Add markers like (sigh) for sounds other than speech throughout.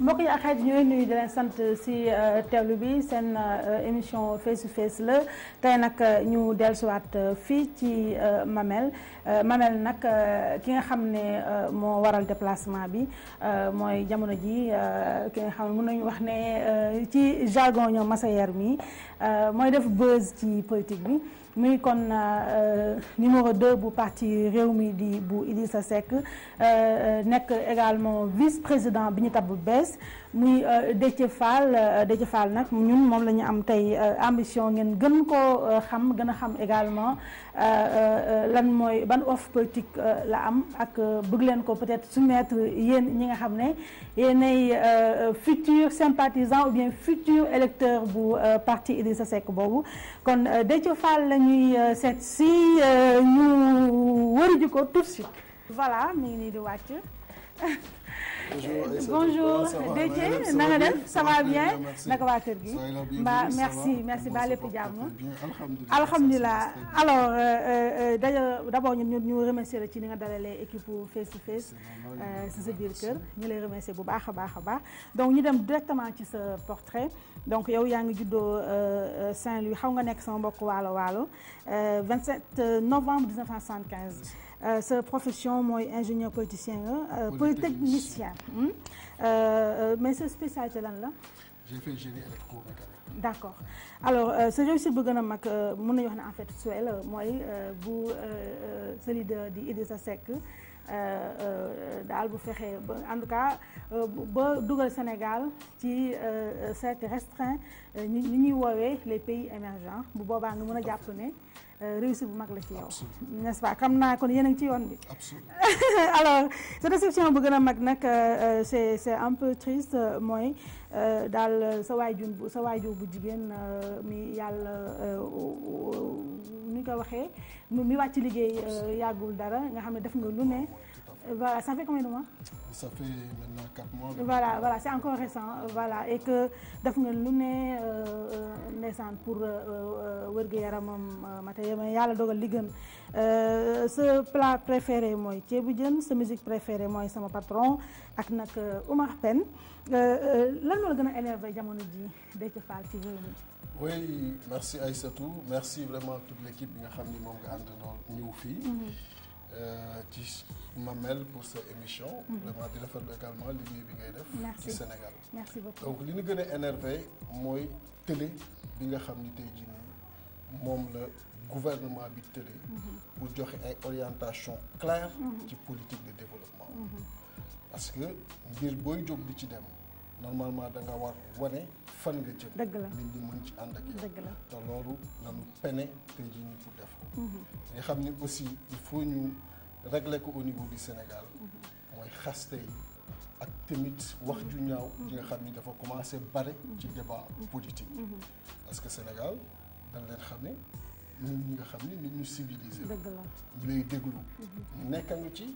mbokk yi ak xarit ñooy si teewlu bi seen émission face to face la. Tey nag ñu dellusiwaat fii ci Mamel Mamel nag ki nga xam ne moo waral déplacement bi mooy jamono ji ki nga xam ne mën nañu wax ne ci jargon ñoom Massayer mi mooy def buzz ci politique muy kon numéro 2 bu parti réew di bu Idrissa Seck nekk également vice président bi ñu muy Fall Déthié Fall ambition ngeen gën également lan la soumettre yéen ñi nga futur sympathisant ou bien futur électeur bu parti Idrissa Seck boobu. Kon la ñuy voilà mi ngi (laughs) bonjour. Déthié na nga def ça va bien? naka waa kër gi? Mbaa merci merci ba lépp jàmm. Alhamdulilah alors d'ailleurs d'abord ñun ñu remercier la ci ni nga dalalee équipe face to face. Si sa biir kër. Ñu lay remercier bu baax a baax a baax. Donc ñu dem directement ci sa portrait. Donc yow yaa ngi juddoo Saint-Louis. Xaw nga nekk sama mbokk waalo waalo. 27 novembre 1975 Euh, sa profession mooy ingénieur politicien nga polytechnicien euh, mais sa spécialité lan la. J'ai fait génie électromécanique alors sa réussite bu gën a mag mën nañu wax ne en fait suel mooy bu sa leader di Idrissa Seck daal bu fexee ba en tout cas ba dugal Sénégal ci cercle restreint ñi ñuy woowee les pays émergents. Bu boobaa nga mën a jàpp ne réussite bu mag la ci yow n'est-ce pas? Xam naa kon yéen a ngi ci yoon bi. (laughs) Alors sa déception bu gën a mag nag c'est c'est un peu triste mooy daal sa waajur bu sa waajur bu jigéen mi yàlla ni ko waxee mi wàcc liggéey yàggul dara nga xam ne def nga lu ne voilà ça fait combien de mois? Ça fait maintenant quatre mois voilà voilà c'est encore récent voilà et que def nga lu ne ndeysaan pour wér-gu-yaramam mate yàlla dogal li gën. Sa plat préféré ceebu jën sa musique préférée mooy sama patron ak nag Oumar Pène. Lan la gën a énervé jamono ji Déthié Fall ci réew mi? Oui merci Aïssatou merci vraiment toute l'équipe bi nga xam ni moom nga àndandoo ñëw fii ci Mamel pour sa émission. Vraiment di rafetlu également liggéey bi ngay def ci Sénégal. Merci beaucoup. Donc li ñu gën a énervé mooy télé bi nga xam ni tey jii nii moom la gouvernement bi télé pour joxe ay orientation claire ci politique de développement. Parce que mbir booy jóg di ci dem normalement da nga war wane fan nga jëm. Dëgg la. Nit ñi mën ci ànd ak yow. Dëgg la. Te loolu lañu pene tey jii nii pour def. ko nga xam ni aussi il faut ñu régler ko au niveau du Sénégal. Mooy xaste yi ak tamit wax ju ñaaw ji nga xam ni dafa commencé bare ci débat politique. Parce que Sénégal dañ leen xam ne nit ñi nga xam ni nit ñu civilisé dëgg la. ñu lay déglu. Ñu nekk nga ci.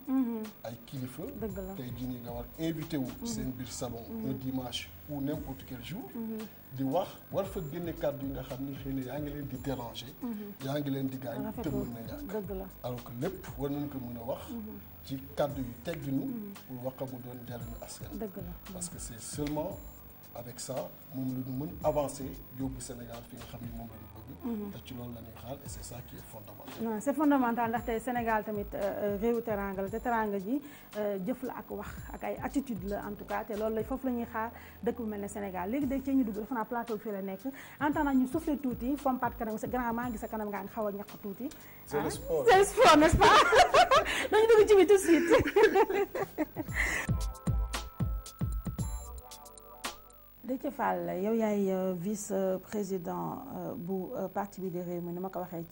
Ay kilifa. Dëgg la. tey jii nii nga war invité wu. Seen biir salon. Un dimanche ou n'importe quel jour. Di wax war fa génne kàddu yi nga xam ni xëy na yaa ngi leen di déranger. Yaa ngi leen di gaañ. Te mën na ñàkk. Dëgg la. alors que lépp war nañ ko mën a wax. Ci kàddu yu tegginu pour wax mu doon jariñu askan. Dëgg la. parce que c'est seulement avec ça moom la ñu mën avancer yóbbu Sénégal fi nga xam ni moom la ñu bëgg te ci loolu la ñuy xaar et c'est ça qui est fondamental. Non c'est fondamental ndaxte Sénégal tamit réewu teranga la te teranga ji jëf la ak wax ak ay attitude la en tout cas te loolu la foofu la ñuy xaar dëkk bu mel ne Sénégal. Léegi day cee ñu dugg dafa naa plateau bi fii la nekk. En temps ñu soufflé tuuti fompat kanam sa grand maa ngi sa kanam nga xaw a ñaq tuuti. C'est le sport. c'est le sport n'est-ce pas? (laughs) Dañu dugg ci bi tout de suite. (laughs) Déthié Fall yow yaay vice président bu parti bi di réew mi waxee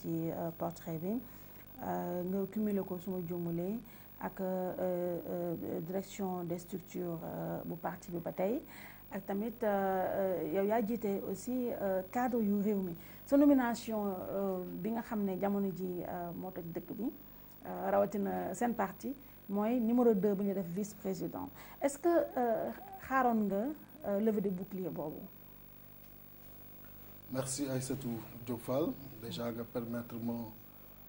direction des structures bu parti bi ba tey. Ak tamit yow cadre yu réew mi sa nomination bi numéro 2 bu ñu def vice président est-ce que levée de bouclier boobu. merci Aïssatou Diop Fall déjà nga permettre ma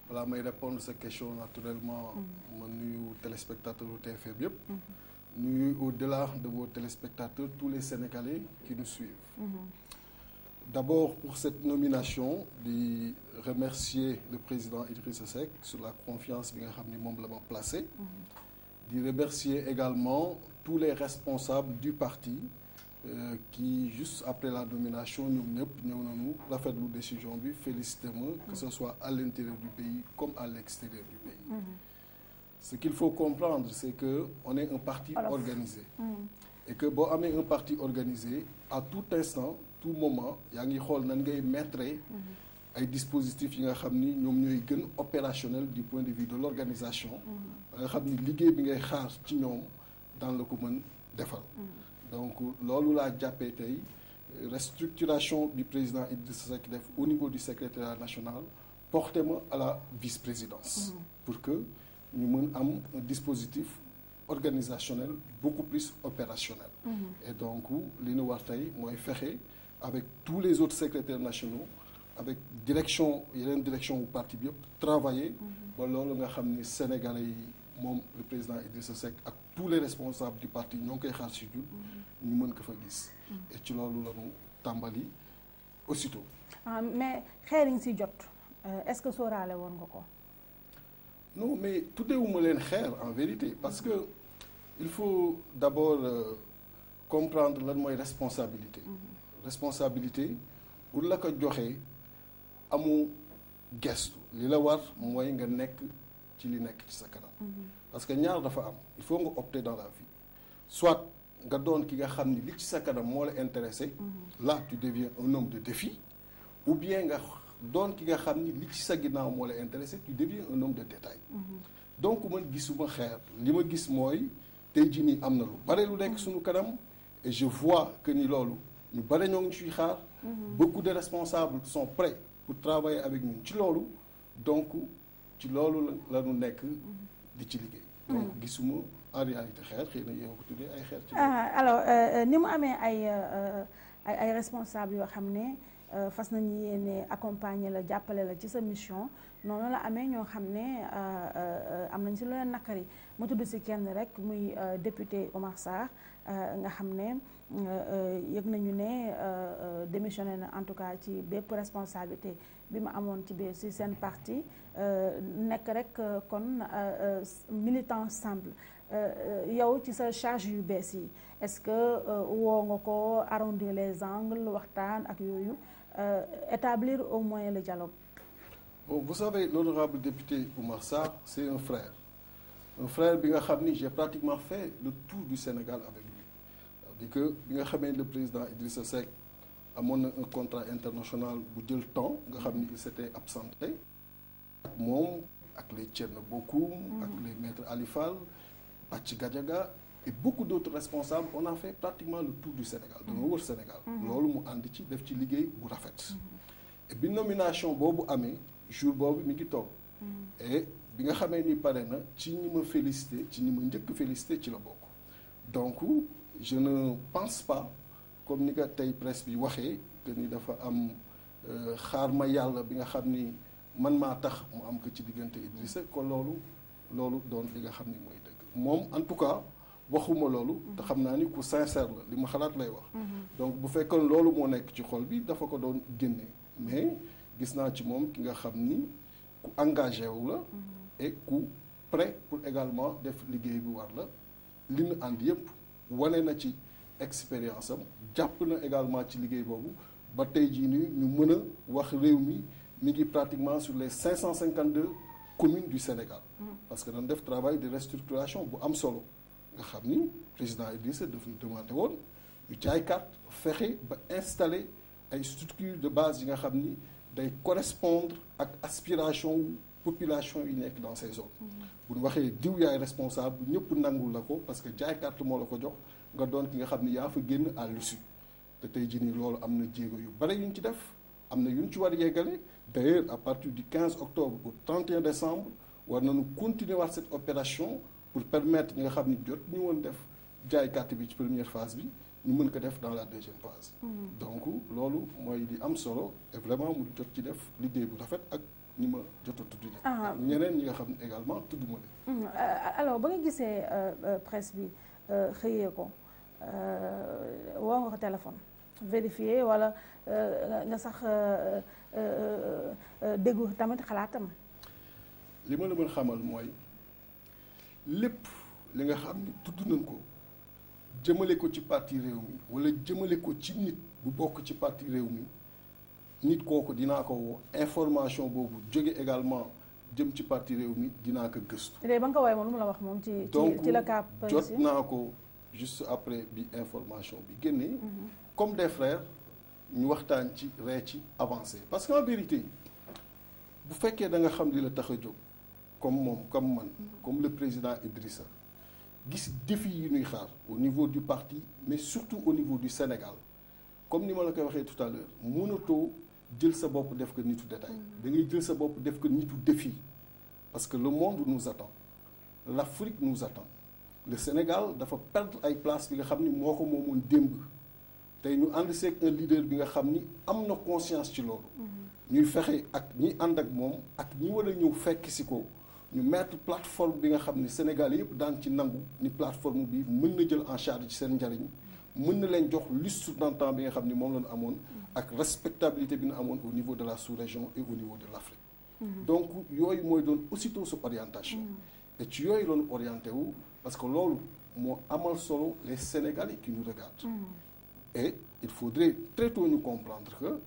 balaa may répondre sa question naturellement ma nuyu téléspectateur u TFM yëpp nuyu au-delà de vos téléspectateurs tous les Sénégalais qui nous suivent. D'abord pour cette nomination di remercier le président Idrissa Seck sur la confiance bi nga xam ni moom la ma placé. di remercier également tous les responsables du parti euh, qui juste après la nomination ñoom ñëpp ñëw nañu rafetlu décision bi félicité ma que ce soit à l'intérieur du pays comme à l'extérieur du pays. Mm -hmm. Ce qu'il faut comprendre c'est que on est un parti Alors, organisé. Mm -hmm. et que boo amee un parti organisé à tout instant tout moment yaa ngi xool nan ngay mettre ay dispositifs yi nga xam ni ñoom ñooy gën opérationnel du point de vue de l'organisation nga xam ni liggéey bi ngay xaar ci ñoom dans la ko mën defal donc loolu laa jàppee tey restructuration du président Idrissa Seck def au niveau du secrétariat national porté ma à la vice-présidence. Pour que ñu mën am un dispositif organisationnel beaucoup plus opérationnel. Et donc li ñu war tey mooy fexe avec tous les autres secrétaires nationaux avec direction yeneen direction bu parti bi yëpp travailler ba loolu nga xam ni sénégalais yi moom le président Idrissa Seck ak tous les responsables du parti ñoo ngi koy xaar jul ñu mën ko fa gis. Et ci loolu la ñu tàmbali aussitôt. Ah mais xeer yi si jot est-ce que sóoraale woon nga ko? Non mais tuddeewuma leen xeer en vérité parce que il faut d'abord euh, comprendre lan mooy responsabilité. Responsabilité bu la ko joxee amu gestu. Li la war mooy nga nekk ci li nekk ci sa kanam. Parce que ñaar dafa am. Il faut nga opter dans la vie. Soit nga doon ki nga xam ni li ci sa kanam moo la intéressé là tu deviens un homme de défi. Ou bien nga doon ki nga xam ni li ci sa ginnaaw moo la intéressé tu deviens un homme de détail. Donc man gisuma xeer. Li ma gis mooy tey jii nii am na lu bare lu nekk suñu kanam et je vois que ni loolu ñu bare ñoo ngi ciy xaar. Beaucoup de responsables sont prêts pour travailler avec ñun ci loolu. Donc ci loolu la ñu nekk di ci liggéey. Donc gisuma en réalité xeer xëy na yow ko tuddee ay xeer ci alors ni mu amee ay ay ay responsables yoo xam ne fas nañu yéene accompagner la jàppale la ci sa mission noonu la amee ñoo xam ne am nañ si lu leen nakari ma tudd si kenn rek muy député Omar Sarr nga xam ne yëg nañu ne démissionné na en tout cas ci bépp responsabilité bi amoon ci biir si seen parti nekk rek kon militant simple yow ci sa charge yu bees yi. Est-ce que woo nga ko arrondir les angles waxtaan ak yooyu établir au moins le dialogue? Bon vous savez l'honorable député Oumar Sarr c'est un frère. Un frère bi nga xam ni j'ai pratiquement fait le tour du Sénégal avec lui. C'est-à-dire que bi nga xamee le président Idrissa Seck amoon na un contrat international bu jël temps nga xam ni il s'était absenté. Ak moom ak les Thierno Bocoum ak les maîtres Ali Fall Bathie Gadiaga et beaucoup d'autres responsables on a fait pratiquement le tour du Sénégal dañoo wër Sénégal. Loolu mu ànd ci def ci liggéey bu rafet. Et bi nomination boobu amee jour boobu mi ngi toog. Et bi nga xamee ni pare na ci ñi ma félicité ci ñi ma njëkk félicité ci la bokk. Donc je ne pense pas comme ni ko tey presse bi waxee que ni dafa am xaar ma yàlla bi nga xam ni man maa tax mu am ko ci diggante Idrissa kon loolu loolu doon li nga xam ni mooy dëgg moom en tout cas waxuma loolu te xam naa ni ku sincère la li ma xalaat lay wax. Donc bu fekkoon loolu moo nekk ci xol bi dafa ko doon génne. Mais gis naa ci moom ki nga xam ni ku engagé wu la et ku prêt pour également def liggéey bi war la. Li ñu ànd yëpp wane na ci expérience am jàpp na également ci liggéey boobu. Ba tey jii nii ñu mën a wax réew mi mi ngi pratiquement sur les 552 communes du Sénégal. Parce que dañ def travail de restructuration bu am solo nga xam ni président Idrissa daf ñu demandé woon ñu jaay installer ay structures de base yi nga xam ni day correspondre ak aspiration population yi nekk dans ces zones. Bu ñu waxee diw yaay responsable ñëpp nangul la parce que jaay carte moo la ko jox nga doon ki nga xam ni fa génn à l'issue. Te tey jii nii loolu am yu bare yu ñu ci def am na yu ñu ci war yeggale d'ailleurs à partir du 15 octobre au 31 décembre war nañu continuer waat cette opération pour permettre ñi nga xam ni jot ñu woon def jaay carte bi ci première phase bi ñu mën ko def dans la deuxième phase. donc loolu mooy li am solo et vraiment mu jot ci def liggéey bu rafet ak ñi ma jot a tudd ñeneen ñi nga xam ne également tudd ma leen. alors ba nga gisee presse bi xëyee ko woo nga ko téléphone vérifier wala nga sax déggu tamit xalaatam li ma la mën xamal mooy lépp li nga xam ni tudd nañ ko jëmale ko ci parti réew mi wala jëmale ko ci nit bu bokk ci parti réew mi nit kooku dinaa ko woo information boobu jóge également jëm ci parti réew mi dinaa ko gëstu. léegi ba nga ko woowee moom lu mu la wax moom ci donc ci la cas jot naa ko juste après bi information bi génnee. comme des frères ñu waxtaan ci ree ci avancé. Parce que en vérité bu fekkee da nga xam li la tax a jóg comme moom comme man comme le président Idrissa gis défi yi ñuy xaar au niveau du parti mais surtout au niveau du Sénégal comme ni ma la koy waxee tout à l'heure mënatoo jël sa bopp def ko nitu détail. Da ngay jël sa bopp def ko nitu défi. Parce que le monde nous attend. l'Afrique nous attend. Le Sénégal dafa perdre ay place bi nga xam ni moo ko moomoon démb tey ñu ànd seeg un leader bi nga xam ni am na conscience ci loolu. Ñuy fexe ak ñi ànd ak moom ak ñi war a ñëw fekk si ko ñu mettre plateforme bi nga xam ni Sénégal yëpp daan ci nangu ni plateforme bi mën na jël en charge ci seen njariñ. Mën na leen jox lustre d'antan bi nga xam ni moom la ñu amoon ak respectabilité bi ñu amoon au niveau de la sous-région et au niveau de l'Afrique. Donc yooyu mooy doon aussitôt sa orientation. Et ci yooyu loonu orienté wu parce que loolu moo amal solo les Sénégalais qui nous regardent et il faudrait très tôt ñu comprendre que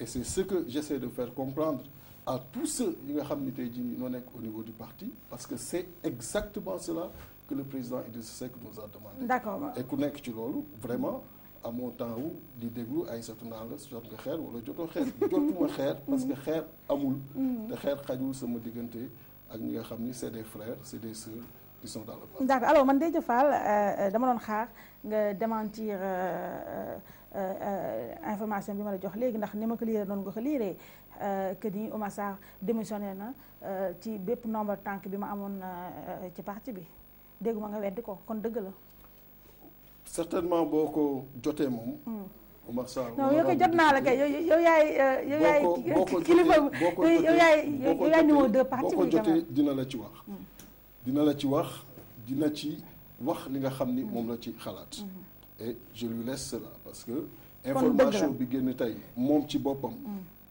et c'est ce que j'essaie de faire comprendre à tous ceux noo nekk au niveau du parti parce que c'est exactement cela que le président Idrissa Seck nous a demandé. D'accord et loolu vraiment amoo temps wu di déglu ay satu naa la jot nga xeer wala jotoo xeer? Jotuma xeer (laughs) parce que xeer amul. Te xeer xajul sama diggante ak ñi nga xam ni c'est des frères c'est des sœurs qui sont dans le parti. D'accord. Alors man Déthié Fall dama doon xaar nga démentir information bi ma la jox léegi ndax ni ma ko liiree noonu nga ko liiree que ni Oumar Sarr démissionné na ci bépp nombre tànk bi ma amoon ci parti bi dégguma nga weddi ko kon dëgg la. certainement boo ko jotee moom. Oumar Sarr non yow ko jot naa la kay yow yow yaay yow yaay boo ko kilifa boo ko yow yaay yow yaay numéro deux parti boo ko bi quand jotee même. dina la ci wax. dina la ci wax dina ci wax li nga xam ni moom la ci xalaat. et je lui laisse cela parce que. information bi génn tey moom ci boppam.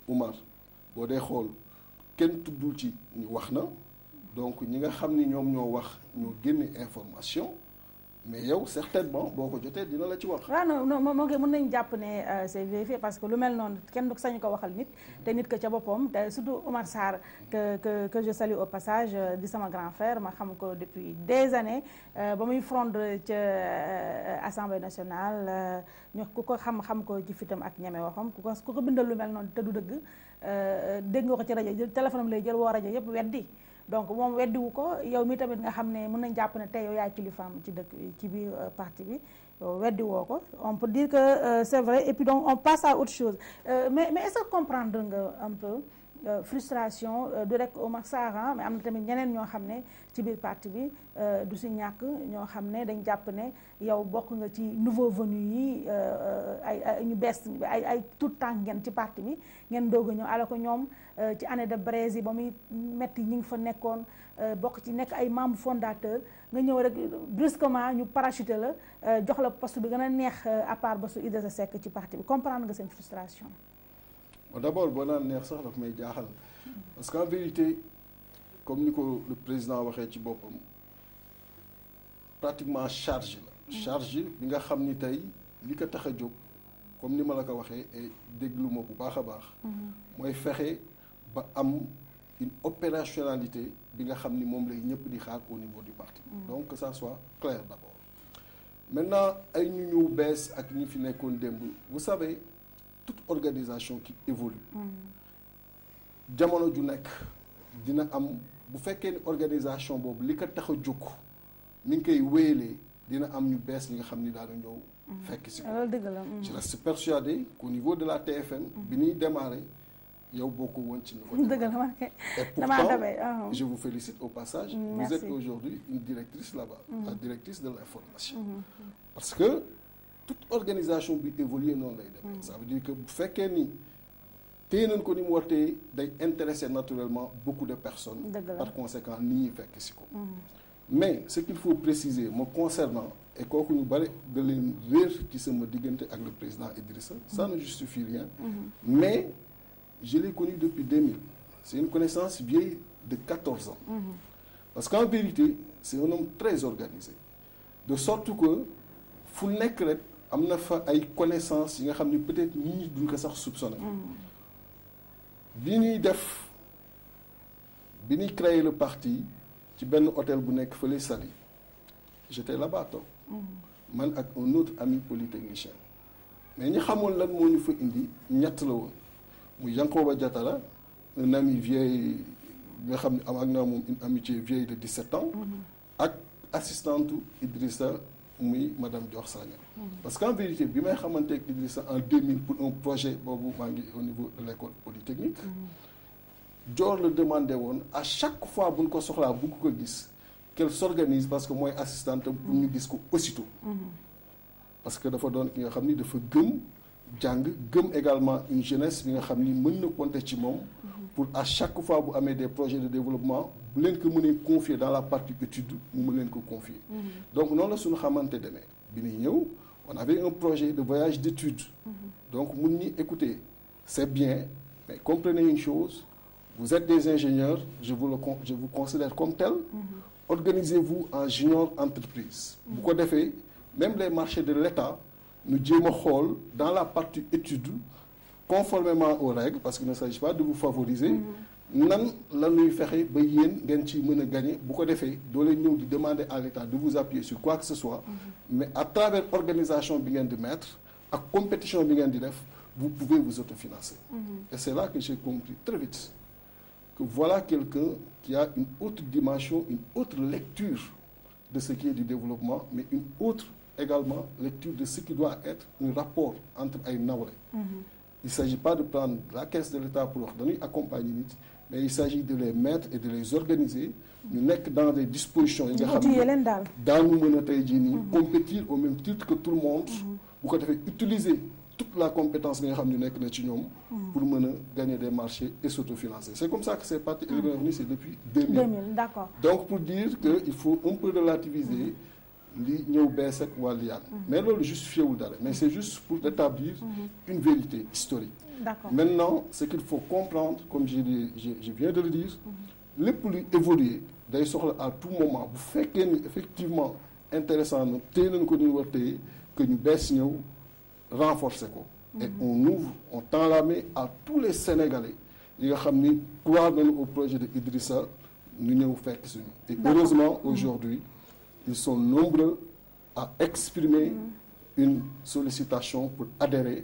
Oumar boo dee xool kenn tuddul ci ni wax na donc ñi nga xam ni ñoom ñoo wax ñoo génne information mais yow certainement boo ko jotee dina la ci wax. waaw non non moo ngi mën nañu jàpp ne euh, c'est vérifié parce que lu mel noonu kenn du sañu ko waxal nit. Te nit ko ca boppam te surtout Oumar Sarr que que que je salue au passage euh, di sama grand frère ma xam ko depuis des années. Euh, ba muy fronde ca assemblée nationale ñu ku ko xam xam ko ci fitam ak ñeme waxam ku ko ku ko bindal lu mel noonu te du dëgg dégg nga ko ci rajo téléphone am lay jël woo rajo yëpp weddi donc moom weddiwu ko. Yow mi tamit nga xam ne mën nañ jàpp ne tey yow yaay kilifaam ci dëkk ci biir parti bi weddi woo ko. On peut dire que euh, c'est vrai. Et puis donc on passe à autre chose. Euh, mais mais que comprendre nga un peu euh, frustration euh, du rek ah, mais tamit ñeneen ñoo ci biir parti bi euh, du ñoo dañ venu euh, tout tànk ngeen ci parti bi ngeen alors euh, ci année de ba muy metti fa euh, bokk ci ay brusquement ñu parachuté la euh, la euh, à comprendre frustration? Bon d'abord boo naan neex sax daf may jaaxal. Parce qu'en vérité comme ni ko le président waxee ci boppam pratiquement charge la. Charge bi nga xam ni tey li ko tax a jóg comme ni ma la ko waxee et déglu ma bu baax a baax mooy fexe ba am une opérationnalité bi nga xam ni moom lay ñëpp di xaar au niveau du parti. Donc que ça soit clair d'abord. Maintenant ay ñu ñëw bees ak ñi fi nekkoon démb vous savez toute organisation qui évolue. Jamono ju nekk dina am bu fekkee ni organisation boobu li ko tax a jóg mi ngi koy wéyalee dina am ñu bees ñi nga xam ni daanu ñëw fekk si ko. Mm. je reste persuadé qu'au niveau de la TFM bi ñuy démarrer yow bokk woon ci niveau (laughs) dëgg la kay et (laughs) pourtant ah. je vous félicite au passage Mm, vous merci. êtes aujourd'hui une directrice là-bas la directrice de l'information. Parce que toute organisation bi évoluer noonu lay demee. Ça veut dire que bu fekkee ni téye nañ ko ni mu war téye day intéresser naturellement beaucoup de personnes. Par conséquent nit ñi fekk si ko. Mais ce qu'il faut préciser me concernant et kooku ñu bëri da leen réer ci sama diggante ak le président Idrissa ça ne justifie rien. Mais je l'ai connu depuis 2000 c'est une connaissance vieille de 14 ans. Parce qu'en vérité c'est un homme très organisé. De sorte que fu nekk rek am na fa ay connaissances yi nga xam ni peut-être nit ñi duñ ko sax soupçonné. Bi ñuy def bi ñuy créer le parti ci benn hôtel bu nekk fële Saly j'étais là-bas toog. Man ak un autre ami polytechnicien. Mais ñi xamoon lan moo ñu fa indi ñett la woon. Muy Yankoba Diatara un ami vieille nga xam ne am ak naa moom une amitié vieille de 17 ans ak assistante Idrissa muy madame Dior Sagna parce qu'en vérité bi may xamante ak Idrissa en 2000 pour un projet boobu maa ngi au niveau de l'école polytechnique Dior la demandé woon à chaque fois bu ñu ko soxlaa bugg ko gis qu'elle s'organise parce que mooy assistante pour ñu gis ko aussitôt. Parce que dafa doon ki nga xam ni dafa gëm jàng gëm également une jeunesse bi nga xam ni mën na compter ci moom. Pour à chaque fois bu amee des projets de développement bu leen ko mënee confier dans la partie étude mu mën leen ko confier. Donc noonu la suñu xamante demee. Bi ñuy ñëw on avait un projet de voyage d'études. Donc mun ñi écoutez c'est bien mais comprenez une chose. Vous êtes des ingénieurs je vous le je vous considère comme tel. Organisez-vous en junior entreprise. Bu ko defee même les marchés de l'État a xool dans la partie étude conformément aux règles parce qu'il ne s'agit pas de vous favoriser nan la ñuy fexe ba yéen ngeen ci mën a gagner bu ko defee doo leen ñëw di demander à l'État de vous appuyer sur quoi que ce soit. Mais à travers organisation bi ngeen di mettre ak compétition bi ngeen di def vous pouvez vous autofinancer. Et c'est là que j'ai compris très vite que voilà quelqu'un qui a une autre dimension une autre lecture de ce qui est du développement mais une autre également lecture de ce qui doit être un rapport entre ay nawle. Il s'agit pas de prendre la caisse de l'État pour wax dañuy accompagner nit mais il s'agit de les mettre et de les organiser. Ñu nekk dans des dispositions yi nga xam mën a tey jii nii compétir au même titre que tout le monde. Bu ko defee utiliser toute la compétence bi nga xam ne nekk na ci ñoom. Pour mën a gagner des marchés et s'autofinancer. C'est comme ça que c'est parti et le revenu c'est depuis 2000 2000 d'accord. Donc pour dire que il faut un peu relativiser li ñëw bees ak wàllu yaan mais loolu justifié wul dara. Mais c'est juste pour établir une vérité historique maintenant ce qu'il faut comprendre comme je je je viens de le dire lépp luy évoluer day soxla à tout moment. Fekkee ni effectivement intéressant war téye que bees ñëw renforcer et on ouvre on tend la main à tous les Sénégalais xam ni croire au projet de Idrissa ñëw fekk suñu et heureusement aujourd'hui ils sont nombreux à exprimer une sollicitation pour adhérer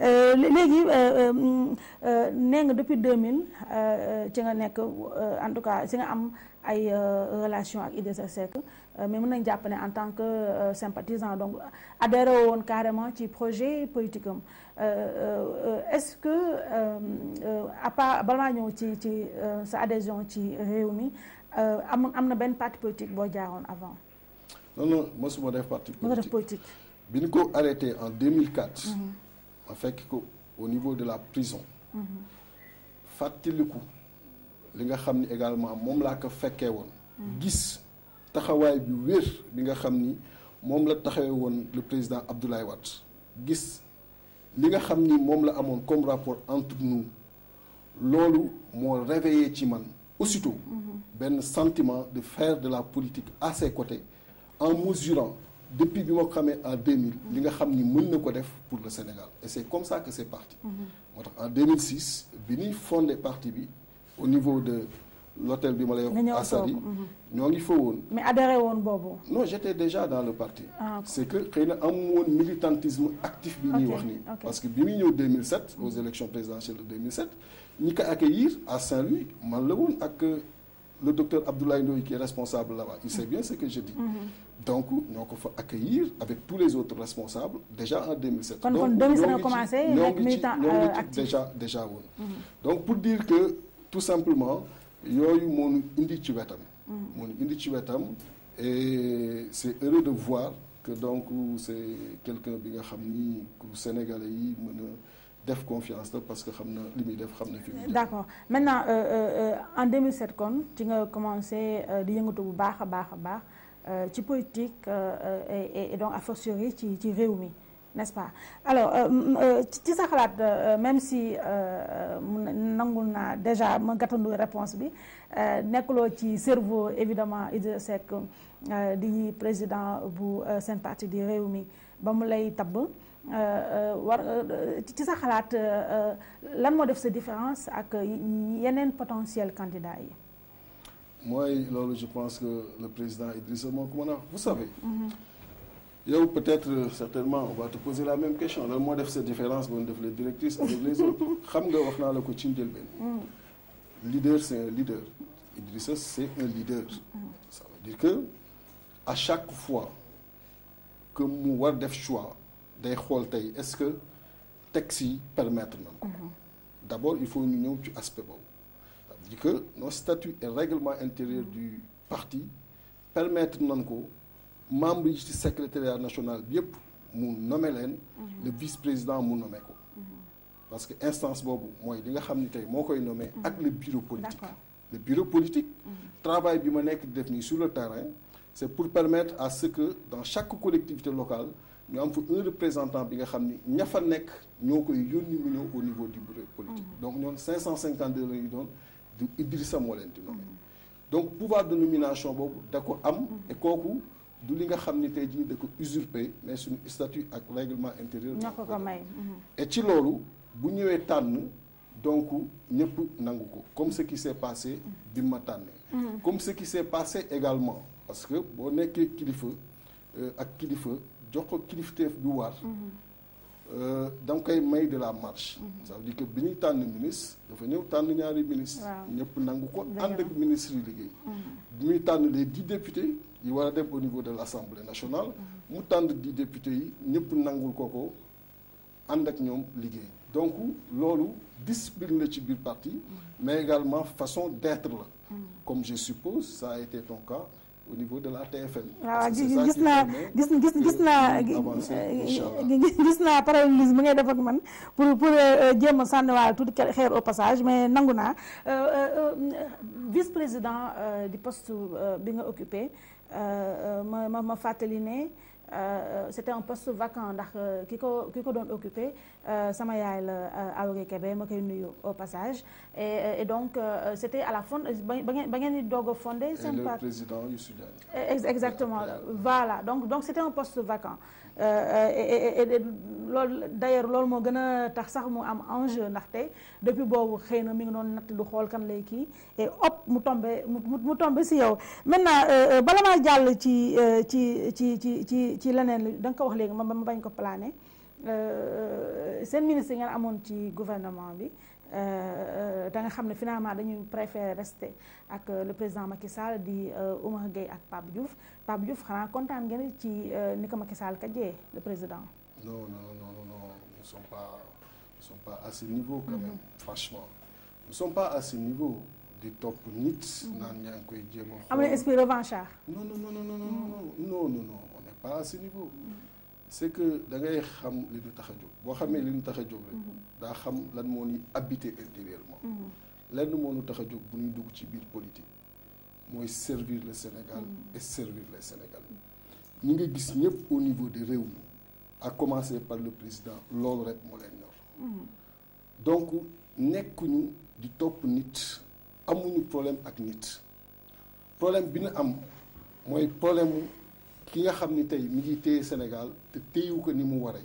léegi nee nga depuis 2000 ci nga nekk en tout cas ci nga am ay relation ak Idrissa Seck mais mën nañ jàpp ne en tant que sympathisant donc adhéré woon carrément ci projet politique am est-ce que à part bala maa ñëw ci ci sa adhésion ci réew mi am am na benn parti politique boo jaaroon avant? non non mosuma def parti mosuma def politique politique. bi ñu ko arrêté en 2004. Fekk ko au niveau de la prison. fàttaliku li nga xam ni également moom laa ko fekkee woon. gis taxawaay bi wér bi nga xam ni moom la taxawee woon le président Abdoulaye Wade gis li nga xam ni moom la amoon comme rapport entre nous loolu moo réveillé ci man aussitôt. benn sentiment de faire de la politique à ses côtés en mesurant depuis bi ma ko xamee en 2000 li nga xam ni mën na ko def pour le Sénégal et c'est comme ça que c'est parti. moo tax en 2006 bi ñuy fondé parti bi au niveau de l'hôtel bi ma lay wax toog, mhm. ñoo ngi fa woon mais adhéré woon boobu? non j'étais déjà dans le parti Ah, ok. c'est que xëy na am woon militantisme actif bi ñuy wax nii parce que bi muy ñëw 2007 aux élections présidentielles de 2007 ñi ko accueillir à Saint-Louis man la woon ak euh, le docteur Abdoulaye Ndoye qui est responsable là-bas, il sait bien ce que je dis. Donc, nous avons fait accueillir avec tous les autres responsables déjà en 2007. Quand Donc, 2007 a commencé, déjà, déjà. Donc, pour dire que, tout simplement, il y a eu mon indi Mon indi et c'est heureux de voir que donc c'est quelqu'un qui a Sénégalais, def confiance parce que xam na li muy def xam fi muy maintenant euh, euh, en 2007 kon ci nga commencé di yëngatu bu baax a baax a ci politique et donc a fortiori ci ci réew mi n'est-ce pas? Alors ci sa xalaat même si nangul naa déjà ma gàttandu réponse bi nekkuloo ci cerveau évidemment Idrissa Seck di président bu seen parti di réew mi ba war ci sa xalaat lan moo def sa différence ak yeneen potentiel candidat yi? Mooy loolu je pense que le président Idrissa moo ko mën a wax vous savez. Yow peut-être certainement on va te poser la même question. Lan moo def sa différence ba def les directrices avec les autres? Xam nga wax naa la ko ci njëlbeen. Leader c'est un leader. Idrissa c'est un leader. Ça veut dire que à chaque fois que mu war def choix day xool tey est-ce que texte yi permettre na ko? D'abord il faut ñu ñëw ci aspect boobu. Ça veut dire que nos statuts et règlement intérieur du parti permettre nañ ko membre yi ci secrétariat national bi yëpp mu nommé leen. Le vice-président mu nommé ko. Parce que instance boobu mooy li nga xam ni tey moo koy nommé ak le bureau politique. Le bureau politique travail bi ma nekk di def nii sur le terrain c'est pour permettre à ce que dans chaque collectivité locale ñu am fa un représentant bi nga xam ni ña fa nekk ñoo koy yónni mu ñëw au niveau du bureau politique. Donc ñoom 552 la ñu doon du Idrissa moo leen di nommé. Donc pouvoir de nomination boobu da ko am. Et kooku du li nga xam ni tey jii da ko usurper mais suñu statut ak règlement intérieur ñoo ko ko may. et ci loolu bu ñëwee tànn donc ñëpp nangu ko comme ce qui s'est passé bi ma tànnee. Comme ce qui s'est passé également parce que boo nekkee kilifa ak kilifa jox ko kilifteef bi war. Da nga koy may de la marche. Ça veut dire que bi ñuy tànn ministre dafa ñëw tànn ñaari ministre. Ñëpp nangu ko ànd ak ministre yi liggéey. Bi muy tànn les dix députés yi war a dem au niveau de l'Assemblée nationale mu tànn dix députés yi ñëpp nangul ko ko ànd ak ñoom liggéey. Donc loolu discipline la ci biir parti mais également façon d'être la. Comme je suppose ça a été ton cas au niveau de la TFM. waaw gis naa gis gis gis naa gis naa parallélisme bi ngay def ak man pour pour jéem a sànniwaale tuuti xeer au passage mais nangu naa vice-président di poste bi nga occupé ma ma ma fàttali ne c'était un poste vacant ndax ki ko ki ko doon occupé sama yaay la Kébé ma koy nuyu au passage. Et et donc c'était à la fond ba ngeen ba ngeen di doog a fondé. seen le président Youssou Diagne. exactement. Voilà. Donc donc c'était un poste vacant loolu d'ailleurs loolu moo gën a tax sax mu am enjeu ndaxte depuis boobu xëy na mi ngi doon natt du xool kan lay kii et hop mu tombé mu mu si yow. Maintenant bala maa jàll ci ci ci ci ci ci leneen da nga ko wax léegi ma bañ ko plané. Seen ministre yi ngeen amoon ci gouvernement bi da nga xam ne finalement dañuy préférer rester ak le président Macky Sall di Oumar Gueye ak Pape Diouf Pape Diouf xanaa kontaan ngeen ci ni ko Macky Sall kajee le président. non non non non non nous sommes pas nous sommes pas à ce niveau. quand même franchement nous sommes pas à ce niveau di topp nit. naan ñaa ngi koy jéem a. am na esprit revanchard. non non non non non non non non on n'est pas à ce niveau. C'est que da ngay xam li ñu tax a jóg. Boo xamee li ñu tax a jóg rek daa xam lan moo intérieurement. Lenn moo ñu tax a jóg bu ñuy dugg ci biir politique mooy servir le Sénégal et servir les Sénégalais. Ñi nga gis ñëpp au niveau de réew mi à commencer par le président loolu rek moo leen ñor. Donc nekkuñu di topp nit amuñu problème ak nit. Problème bi ñu am mooy problème ki nga xam ni tey mi ngi téye Sénégal te téyewu ko ni mu waree.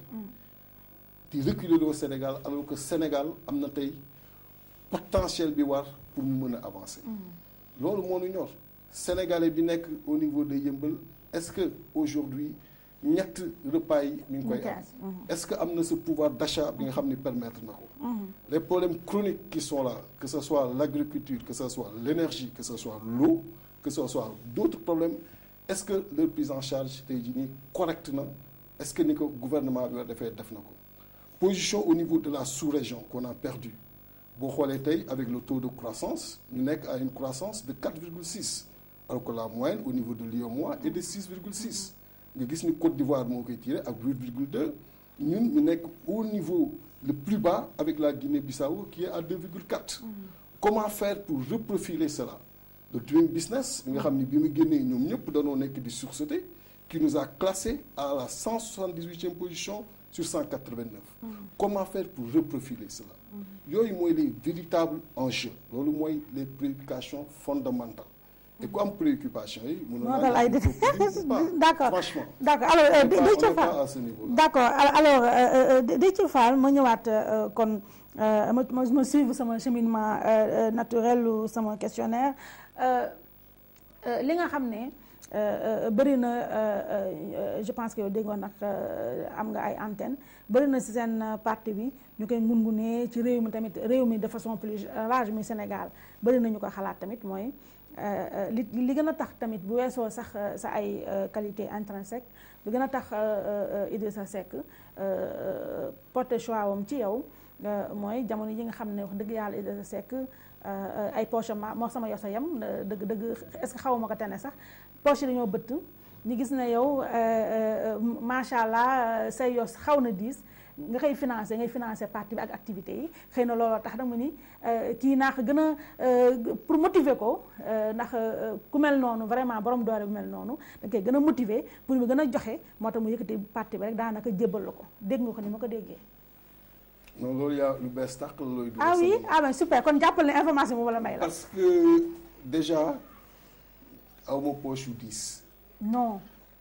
Di reculer loo Sénégal alors que Sénégal am na tey potentiel bi war pour mu mën a avancer. loolu moo ñu ñor. Sénégalais bi nekk au niveau de Yëmbal est-ce que aujourd'hui ñett repas yi mi ngi koy am? Est-ce que am na ce pouvoir d'achat bi nga xam ni permettre na ko? Les problèmes chroniques qui sont là que ce soit l'agriculture que ce soit l'énergie que ce soit l'eau que ce soit d'autres problèmes est-ce que leur prise en charge tey jii nii correct na? Est-ce que ni ko gouvernement bi war defee def na ko? Position au niveau de la sous-région qu'on a perdu boo xoolee tey avec le taux de croissance ñu nekk à une croissance de 4,6 alors que la moyenne au niveau de l'UEMOA est de 6,6 nga gis ni Côte d'Ivoire moo koy tiré ak 8,2 ñun ñu nekk au niveau le plus bas avec la Guinée-Bissau qui est à 2,4 comment faire pour reprofiler cela? Le Doing Business bi nga xam ni bi mu génnee ñoom ñëpp danoo nekk di sursauter qui nous a classé à la 178e position sur 189 comment faire pour reprofiler cela? Yooyu mooy les véritables enjeux. Loolu mooy les préoccupations fondamentales. Et am préoccupation yi mënoon franchement. D'accord. Alors n'est Déthié Fall. à ce niveau d'accord. Alors Déthié Fall ma ñëwaat kon ma ma suivre sama cheminement naturel ou sama questionnaire li nga xam ne bëri na je pense que yow déggoon nag am nga ay antenne bëri na si seen parti bi ñu koy ngungunee ci réew mi tamit réew mi de façon plus large mi Sénégal bëri na ñu ko xalaat tamit mooy li li gën a tax tamit bu weesoo sax sa ay qualité intrinsèque li gën a tax Idrissa Seck porte choix wam ci yow mooy jamono yi nga xam ne wax dëgg yàlla Idrissa Seck ay poche ma moo sama yosa yam dëgg dëgg est-ce que xawuma ko tene sax. Poche yi dañoo bëtt ñu gis ne yow macha allah say yos xaw na diis nga koy financé ngay financé parti bi ak activité yi. Xëy na looloo tax dama ni kii naa ko gën a pour motiver ko ndax ku mel noonu vraiment borom doole bu mel noonu da koy gën a motiver pour mu gën a joxe moo tax mu yëkkati parti bi rek daanaka jébbal la ko. Dégg nga ko ni ma ko déggee. Non loolu yaa lu bees tax la looy ah oui? Ah ben super. Kon jàppal ne information boobu la may la. parce que déjà aw ma poche yu diis. Non.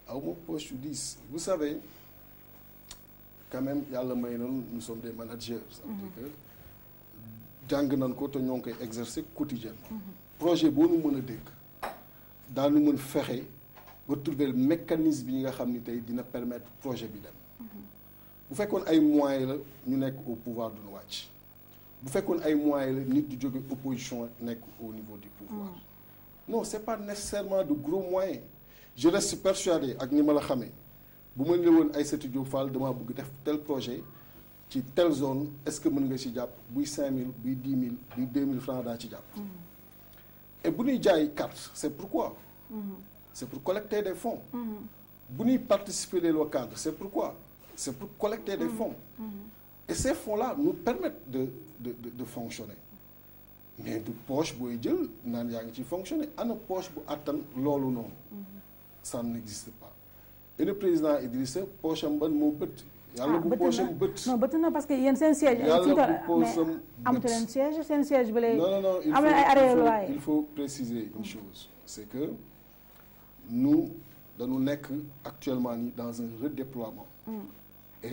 aw ma poche yu diis. Vous savez quand même yàlla may noonu nous sommes des managers. Ça veut dire que jàng nañ ko te ñoo ngi koy exercer quotidiennement. Projet boo nu mën a dégg daanu mën fexe ba trouver mécanisme yi nga xam ni tey dina permettre projet bi dem bu fekkoon ay moyens la ñu nekk au pouvoir duñu wàcc. Bu fekkoon ay moyens la nit jóge opposition nekk au niveau du pouvoir. Non c'est pas nécessairement de gros moyens. Je reste persuadé ak ni ma la xamee. Bu ma ne woon Aïssatou Diop Fall damaa bëgg def tel projet ci telle zone est-ce que mën nga ci jàpp? Buy 5000 buy 10 000 buy 2000 francs daa ci jàpp. et bu ñuy jaay carte c'est pourquoi? c'est pour collecter des fonds. bu ñuy participer les locales c'est pourquoi? C'est pour collecter des fonds. et ces fonds-là nous permettent de de de de fonctionner. mais du poche booy jël naan yaa ngi ciy fonctionner ana poche bu attan loolu noonu. ça n'existe pas. et le président Idrissa poche am ban moo bët. yàlla bu poche am bët. non bët na parce que yéen seen siège. yàlla bu poche am amatu leen siège seen siège non non non il faut il faut préciser une chose c'est que nous dañu nekk actuellement nii dans un redéploiement.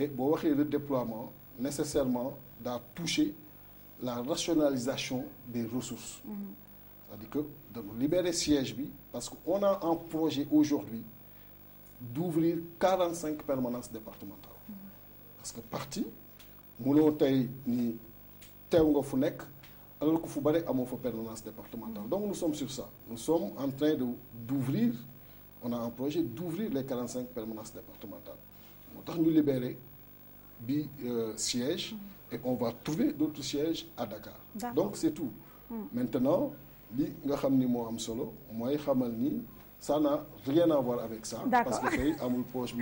Et boo waxee redéploiement nécessairement daa toucher la rationalisation des ressources. c'est-à-dire que dañu libérer siège parce que on a un projet aujourd'hui d'ouvrir 45 permanences départementales. Parce que parti mënoo tey ni alors que fu bari amoo fa permanence départementale. Donc nous sommes sur ça. Nous sommes en train de d'ouvrir on a un projet d'ouvrir les 45 permanences départementales moo tax ñu libérer bi euh, siège et on va trouver d'autres sièges à Dakar. Donc c'est tout. Maintenant li nga xam ni moo am solo mooy xamal ni ça n'a rien à voir avec ça parce que tey amul poche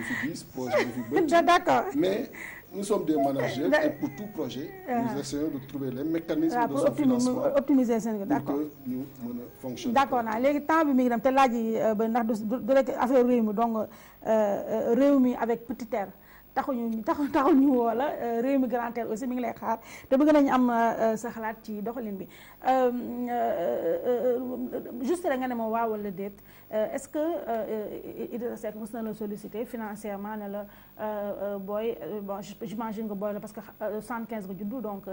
d'accord. Mais nous sommes des managers et pour tout projet nous essayons de trouver les mécanismes waaw de son optimiser financement optimiser seen pour que a fonctionner. D'accord léegi temps affaire mi donc réew mi avec petit r taxuñu taxu bi. Juste rek nga ne déet est-ce que solliciter financièrement ne j'imagine que booy parce que 75 nga juddu donc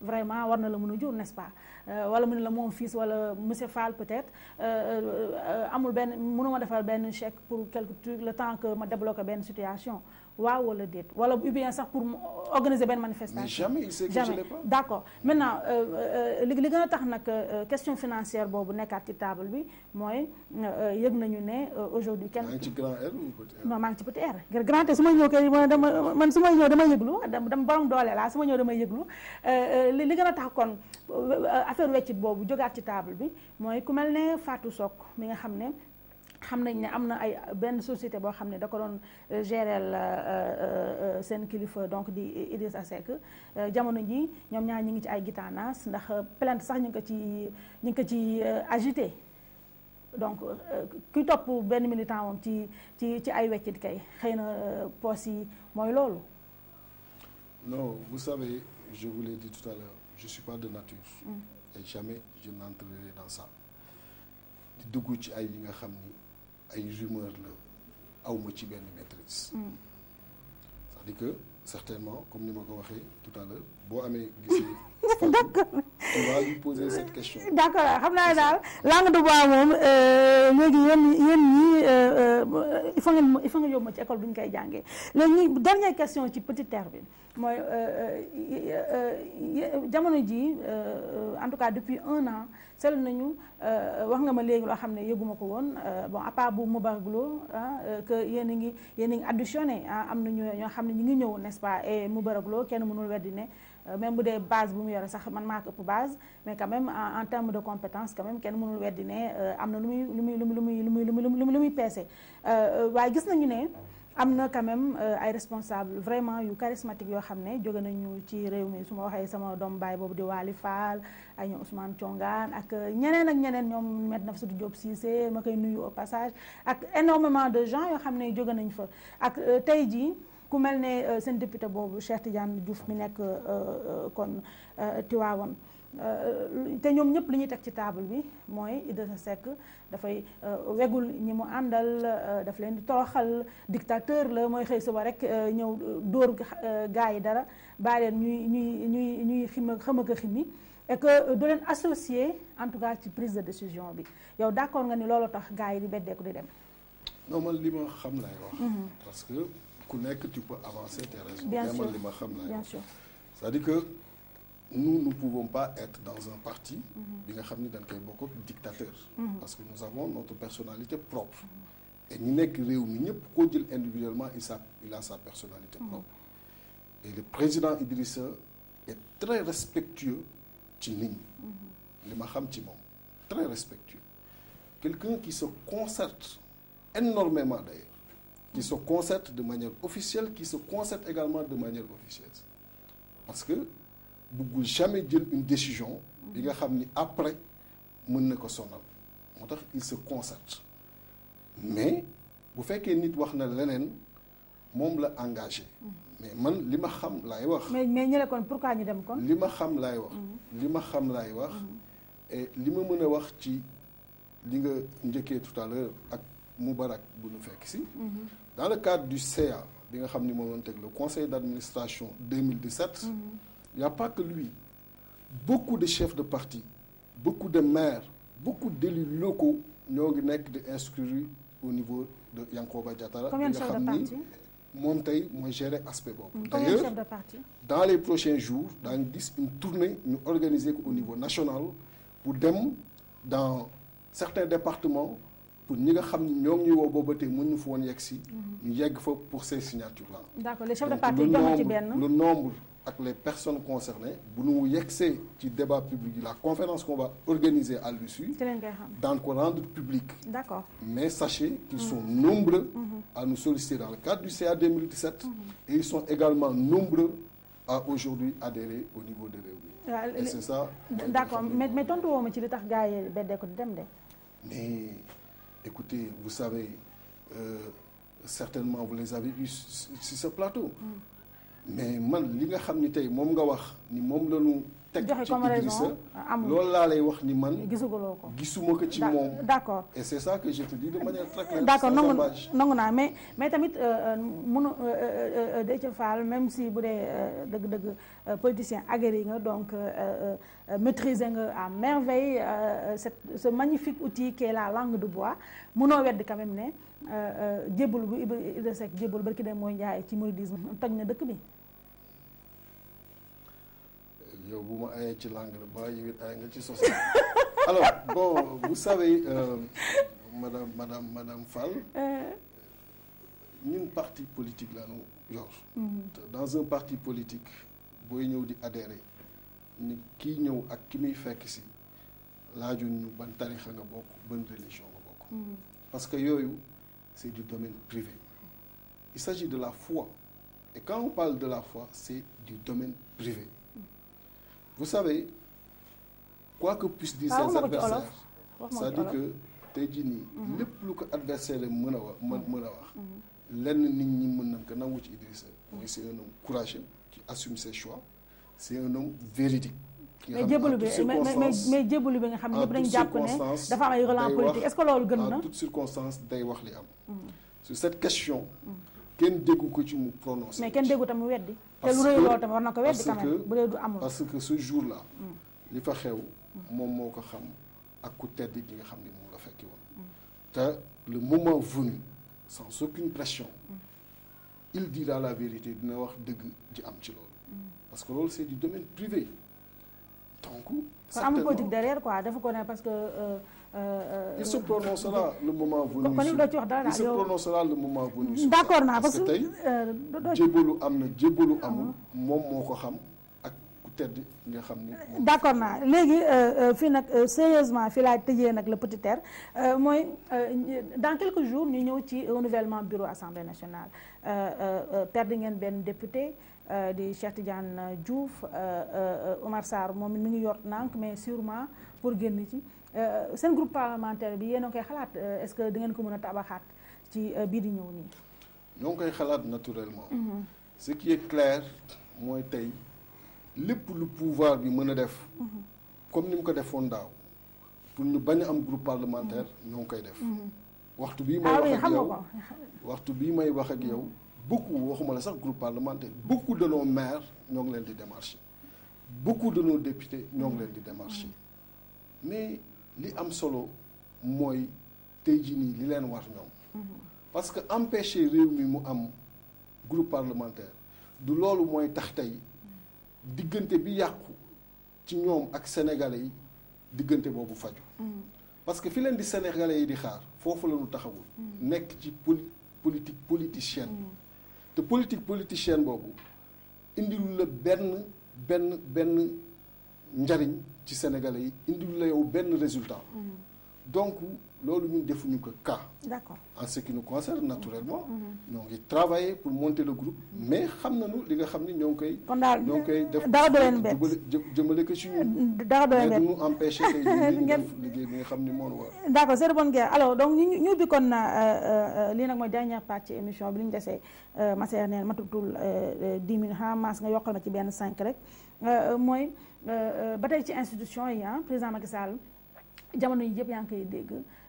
vraiment war na la n'est-ce pas? Wala moom fils wala monsieur Fall peut-être amul benn mënuma defal chèque pour le temps que ma débloquer benn situation waaw wala déet wala ou bien sax pour organiser benn mais manifestation jamais il jamais. d'accord. Maintenant euh, euh, li li gën a tax nag euh, question financière boobu nekkaat ci table bi mooy yëg nañu ne aujourd'hui kenn maa ngi ci grand R ou petit R? Non maa ngi ci petit R. Grand T su ma ñëw kay ma dama man su ma ñëw dama yëglu dama borom doole laa su ma ñëw dama yëglu. Li gën a tax kon affaire weccit boobu jógaat ci table bi mooy ku mel ne Fatou Sock mi nga xam ne xam nañ ne am na ay benn société boo xam ne da ko doon euh, gérer euh, seen kilifa donc di Idrissa Seck. Euh, jamono ji ñoom ñaar ñi ngi ci ay gitaanas ndax euh, plainte sax ñu ngi ko ci ñu ngi ko ci euh, agité. Donc euh, kuy topp benn militant moom ci ci ci ay weccit kay xëy na euh, poos yi mooy loolu. Non vous savez je vous l'ai dit tout à l'heure je suis pas de nature. Et jamais je n'entrerai dans ça. Di dugg ci ay yi nga xam ni ay rumeur la awma ci benn maîtrise. C'est-à-dire que certainement comme ni ma ko waxee tout à l'heure boo amee gisee (laughs) Fatou, tu vas lui poser cette (laughs) question. D'accord xam naa daal langue de bois moom euh, léegi yéen yéen ñii euh, euh, il faut ngeen il faut ngeen yóbbu ma ci école bu ñu koy jàngee. Léegi dernière question ci petite terre bi mooy jamono ji en tout cas depuis un an seetlu nañu wax nga ma léegi loo xam ne yëguma ko woon bon à part bu Moubarak Lo ah euh, que yéen a ngi yéen a ngi additionné ah am na ñoo xam ne ñu ngi ñëw n'est-ce pas et mu bërëgloo kenn mënul weddi euh, même bu dee base bu mu maa ko ëpp base mais quand même en termes de compétence quand même kenn mënul euh, na lu muy lu muy lu muy lu muy quand même euh, ay vraiment yu charismatique nañu ci réew mi sama di Fall ay Ousmane ak ñeneen ak ñeneen ma nuyu passage ak énormément de gens nañ ak ku mel ne euh, seen député boobu Cheikh Tidiane Diouf mi nekk euh, euh, kon Euh, te ñoom ñëpp li ñuy teg ci table bi mooy Idrissa Seck dafay wegul ñi mu àndal daf leen di toroxal dictateur la mooy xëy suba rek ñëw dóor gaa yi dara bàyyi leen ñuy ñuy ñuy ñuy xima xam ak a ximi et que du leen associé en tout cas ci prise de décision bi. Yow d'accord nga ni loolu tax gaa yi di beddeeku di dem? Non man li ma xam lay wax. Parce que ku nekk tu peux avancer tes raisons Bien sûr. li ma xam sûr. C'est-à-dire que nous ne pouvons pas être dans un parti bi nga xam ni dañ koy bokk ak dictateur. Parce que nous avons notre personnalité propre. Et ñi nekk réew mi ñëpp koo jël individuellement il sa il a sa personnalité propre. Et le président Idrissa est très respectueux ci nit ñi. Li ma xam ci moom très respectueux. Quelqu'un qui se concerte énormément d'ailleurs qui se concerte de manière officielle qui se concerte également de manière officieuse parce que bëggul jamais jël une décision bi nga xam ni après mën na ko sonal. Moo tax il se concerte. Mais bu fekkee nit wax na leneen moom la engagé. Mais man li ma xam laay wax. Mais mais ñële kon pourquoi ñu dem kon? Li ma xam laay wax. Li ma xam laay wax. Et li ma mën a wax ci li nga njëkkee tout à l'heure ak Moubarak bu nu fekk si. Dans le cadre du CA bi nga xam ni moom lañ teg le conseil d'administration 2017 il y a pas que lui. Beaucoup de chefs de parti beaucoup de maires beaucoup d'élus locaux ñoo ngi nekk di inscrire au niveau de Yankoba Diattara bi combien de nga chefs de xam ni parti? moom tey mooy gérer aspect boobu. Dans les prochains jours daañu gis une tournée ñu organiser ko au niveau national pour dem dans certains départements pour ñi nga xam ni ñoom ñuy woo booba tey mën ñu fa woon yegg si. ñu yegg fa pour ces signatures là. D'accord les chefs de parti jox ma ci nombre benn. le nombre ak les personnes concernées bu ñu yegsee ci débat public la conférence qu'on va organiser à l'issue daan ko rendre public. D'accord. Mais sachez qu'ils sont nombreux à nous solliciter dans le cadre du CA 2017 et ils sont également nombreux à aujourd'hui adhérer au niveau de Rewmi. Waaw et c'est ça. d'accord mais mais tontu woo ma ci li tax gars yi beddeeku di dem de. Mais écoutez vous savez euh, certainement vous les avez eus sur ce plateau mais man li nga xam ni tey moom nga wax ni moom la ñu teg joxe ci comme Idrissa raison amul. loolu laa lay wax ni man gisuguloo ko. gisuma ko ci Da- moom. d'accord. Et c'est ça que je te dis de manière très claire d'accord sans nangu embâche. nangu naa mais mais tamit munu Déthié Fall même si bu dee euh, dëgg-dëgg euh, politicien aguerri nga donc euh, euh, maîtriser nga à merveille euh, cette ce magnifique outil qui est la langue de bois. Munoo weddi quand même ne jébbalu bu Ibra- Idrissa Seck jébbalu barki dem mooy njaay ci mouridisme toj na dëkk bi yow bu ma ayee ci langue la ba yow it ay nga ci social (laughs) alors bon vous savez euh, madame madame madame Fall ñun parti politique la ñu yor. Mhm. dans un parti politique booy ñëw di adhérer ni kii ñëw ak ki muy fekk si laajuñ ñu ban tarixa nga bokk ban religion nga bokk. Mhm. parce que yooyu c'est du domaine privé. Il s'agit de la foi. Et quand on parle de la foi c'est du domaine privé vous savez quoi que puissent dire ses adversaires c'est-à-dire olof. que tey jii nii Mhm. lépp lu ko adversaire am mën a wax mën mën a wax Mhm. lenn nit ñi mën nañ ko nangu ci Idrissa. Mooy c'est un homme courageux qui assume ses choix c'est un homme véridique nga mais en bi mais mais mais jébbalu bi nga xam ne ñëpp dañu jàpp ne dafa am ay relents day politique wax- est-ce que loolu gën na? en toutes circonstances day wax li am. Sur cette question kenn déggu ko ci mu prononcer mais kenn déggu tamit weddi. Te lu rëy que- loolu tamit war na ko weddi parce quand même que- bu dee du amul. parce que ce jour-là li fa xew moom moo ko xam ak ku tedd gi nga xam ne moom la fekki woon. Te le moment venu sans aucune pression il dira la vérité dina wax dëgg ji am ci loolu. Parce que loolu c'est du domaine privé. Donc amul politique derrière quoi dafa ko ne parce que euh, euh, il se prononcera le moment venu kon kon sur- doo ci wax dara il se prononcera le moment venu sur d'accord ça. naa parce que tey euh, doo ci jébbalu am na jébbalu amul. Moom moo ko xam ak ku tedd nga xam ni moom. D'accord naa léegi euh, euh, fii nag euh, sérieusement fii laay tëjee nag le petit air. Euh, mooy euh, dans quelques jours ñu ñëw ci renouvellement bureau assemblée nationale. Euh, euh, euh, perdre ngeen benn député. euh, di Cheikh Tidiane Diouf euh, euh, Omar Sarr moom mi ngi yor nànk mais sûrement pour génn ci. Euh, seen groupe parlementaire bi yéen a koy xalaat euh, est-ce que di ngeen ko mën a tabaxaat ci euh, bii di ñëw nii. ñoo ngi koy xalaat naturellement. Ce qui est clair mooy tey lépp lu pouvoir bi mën a def comme ni mu ko defoon daaw pour ñu bañ a am groupe parlementaire ñoo ngi koy def. Waxtu bii may ah wax ak yow waxtu bii may wax ak yow beaucoup waxuma la sax groupe parlementaire beaucoup de nos maires ñoo ngi leen di démarcher. Beaucoup de nos députés ñoo ngi leen di démarcher. Mais li am solo mooy tey jii nii li leen war ñoom. Parce que empêcher réew mi mu am groupe parlementaire du loolu mooy tax tey diggante bi yàqu ci ñoom ak sénégalais yi diggante boobu faju. Parce que fi leen di sénégalais yi di xaar foofu la ñu taxawul. Nekk ci poli politique politicienne te politique politicienne boobu indilu la benn benn benn njariñ ci sénégalais yi indilu la yow benn résultat. Donc loolu ñun defuñu ko cas d'accord. En ce qui nous concerne naturellement ñoo ngi travailler pour monter le groupe mais xam nañu li nga xam ni ñoo ngi koy kon daal ñoo ngi koy def. dara du leen bett. Jëmale jë- jëmale ko ci ñun. Dara du leen mais bett. du ñu empêcher tey jii ñu Ngeen- def liggéey bi nga xam ni moo war. D'accord c'est bonne guerre. Alors donc ñu ñu ubbi kon lii nag mooy dernière partie émission bi li ñu desee Massaer neen matutul dix minutes. Xanaa maas nga yokkal ma ci benn cinq rek. Euh, mooy euh, euh, ba tey ci institution yi ah président Macky Sall jamono yi yëpp yaa ngi koy dégg. euh,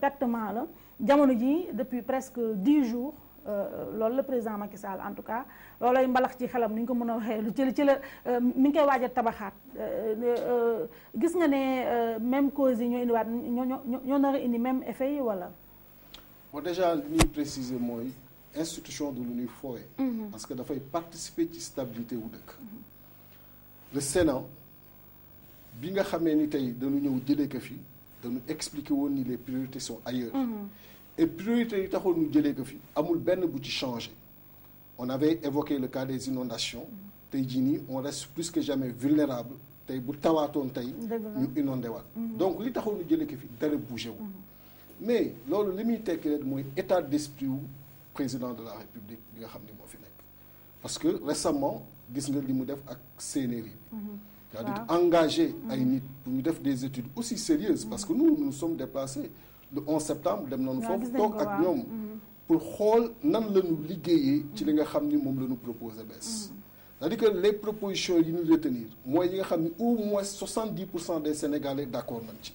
pertement la. Jamono ji depuis presque 10 jours loolu la président Macky Sall en tout cas loolay mbalax ci xelam ni ñu ko mën a waxee lu ci la ci la mi ngi koy waaj a tabaxaat. Gis nga ne même cause yi ñoo indiwaat ñoo ñoo ñoo nar a indi même effet yi wala? bon déjà li ñuy préciser mooy institution de l'ONU fooye parce que dafay participer ci stabilité wu dëkk. Le Sénat bi nga xamee ni tey dañu ñëw jëlee ko fi dañu expliquer woon ni les priorités sont ailleurs. Et priorités yi taxoon ñu jëlee ko fi amul benn bu ci changé. On avait évoqué le cas des inondations. Tey jii nii on reste plus que jamais vulnérable. Tey bu tawaatoon tey ñu inondé waat donc li taxoon ñu jëlee ko fi dara bougé wu mais loolu li muy tekki rek mooy état d'esprit wu président de la république bi nga xam ne moo fi nekk. Parce que récemment gis nga li mu def ak c'est-à-dire engagé ay nit pour ñu def des études aussi sérieuses parce que nous nous sommes déplacés le 11 septembre dem nañu foofu toog ak ñoom pour xool nan la ñu liggéeyee ci li nga xam ni moom la ñu proposé bees. C'est-à-dire que les propositions yi ñu retenir mooy yi nga xam ni au moins 70 pour cent des Sénégalais d'accord nañ ci.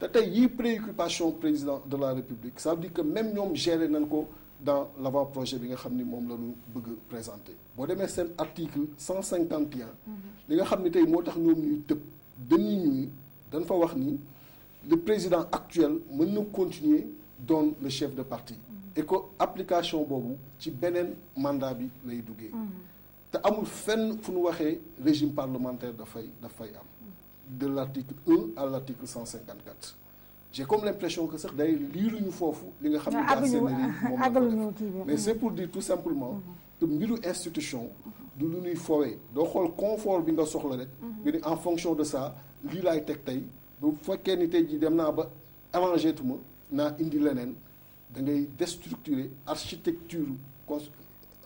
Te tey yii préoccupation président de la République ça veut dire que même ñoom géré nañ ko dans l'avant-projet bi nga xam ni moom la ñu bëgg présenter. Boo demee seen article 151 li nga xam ni tey moo tax ñoom ñuy tëb dañuy ñuy dañ fa wax ni le président actuel mën na continuer doon le chef de parti. Et que application boobu ci beneen mandat bi lay duggee. Te amul fenn fu ñu waxee régime parlementaire dafay dafay am. De l'article 1 à l'article 154 j'ai comme l'impression que sax day liiruñu foofu li nga xam ne seen moom def. Mais c'est pour dire tout simplement que mbiru institution du lu ñuy foowee doo xool confort bi nga soxla rek. Nga ni en fonction de ça lii laay teg tey. Bu fekkee ni tey jii dem naa ba arrangé tuma naa indi leneen. Da ngay déstructurer architecture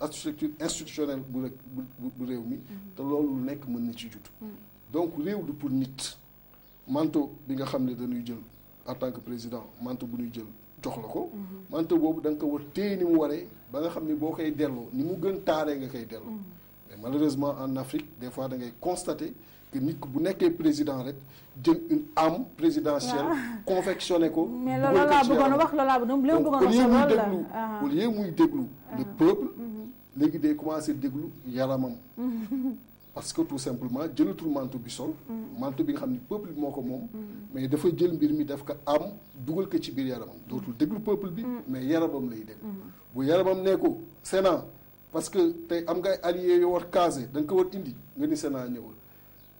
architecture institutionnelle bu rek bu réew mi. Te loolu lu nekk mën na ci jutu donc réew du pour nit. Manteau bi nga xam ne dañuy jël en tant que président manteau bu ñuy jël jox la ko. Manteau boobu da nga ko war téye ni mu waree ba nga xam ni boo koy delloo ni mu gën taaree nga koy delloo. Mais malheureusement en Afrique des fois da ngay constater que nit bu nekkee président rek jël une âme présidentielle confectionné ko (laughs) mais loolu laa bëggoon wax loolu laa bëggoon au lieu muy déglu au lieu muy déglu le peuple léegi day déglu yaramam (laughs) parce que tout simplement jëlatul manteau bi sol. Manteau bi nga xam ni peuple bi moo ko moom. Mais dafa jël mbir mi def ko am dugal ko ci biir yaramam. Dootul déglu peuple bi mais yaramam lay déglu. Bu yaramam nee ko Sénat parce que tey am ngay alliés yoo war caser da nga ko war indi nga ni Sénat ñëwal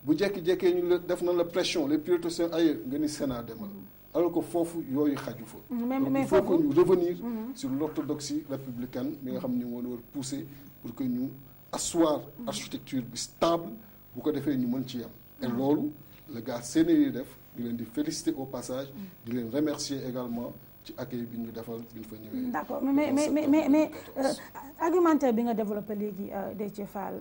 bu jekki-jekkee ñu la def na la pression les priorités sont ailleurs nga ni Sénat demal. Alors que foofu yooyu xaju fa. Donc il faut que ñu revenir sur l'orthodoxie républicaine bi nga xam ni moo war pousser pour que ñu asseoir architecture stable bu ko defee ñu mën et loolu le gars sénéri def di leen di féliciter au passage di leen remercier également ci accueil d'accord mais mais mais mais argumentaire bi nga développé léegi Déthié Fall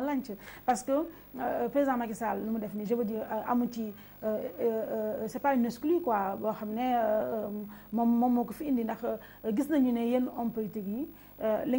lanc parce que président Macky Sall je veux dire amu ci c'est pas une exclue quoi fi indi. Ndax gis nañu yi li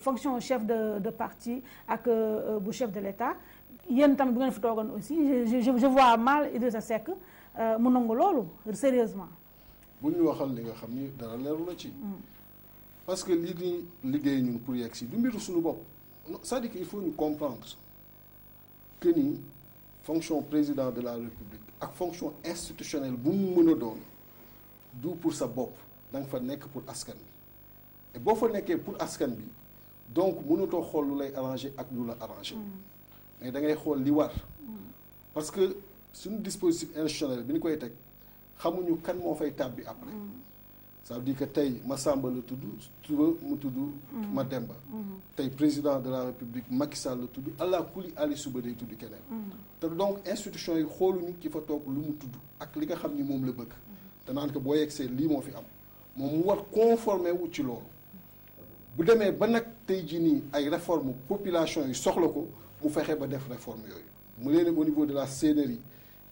fonction chef de de parti ak bu chef de l'État. Yéen tamit bu ngeen fi toogoon aussi je je vois mal Idrissa Seck mu nangu loolu sérieusement. Bu ñu waxal li nga xam ni dara leeru la ci. Parce que lii di liggéey ñun pour yegg si du mbiru suñu bopp. C'est-à-dire que il faut ñu comprendre que ni fonction président de la République ak fonction institutionnelle bu mu mën a doon du pour sa bopp. Da nga fa nekk pour askan bi. Et boo fa nekkee pour askan bi donc mënatoo xool lu lay arranger ak lu la arranger. Mais da ngay xool li war. Parce que suñu dispositif institutionnel bi ñu koy teg xamuñu kan moo fay tàbbi après. Ça veut dire que tey Massamba la tudd suba mu tudd Mademba tey président de la République Macky Sall la tudd allah kuli ali suba day tudd keneen. Te donc institution yi xooluñu ki fa toog lu mu tudd ak li nga xam ni moom la bëgg. Te naan ko boo yegsee lii moo fi am. Moom mu war conformer wu ci loolu. Bu demee ba nag tey jii nii ay réforme population yi soxla ko mu fexe ba def réforme yooyu. mu leen au niveau de la CNRI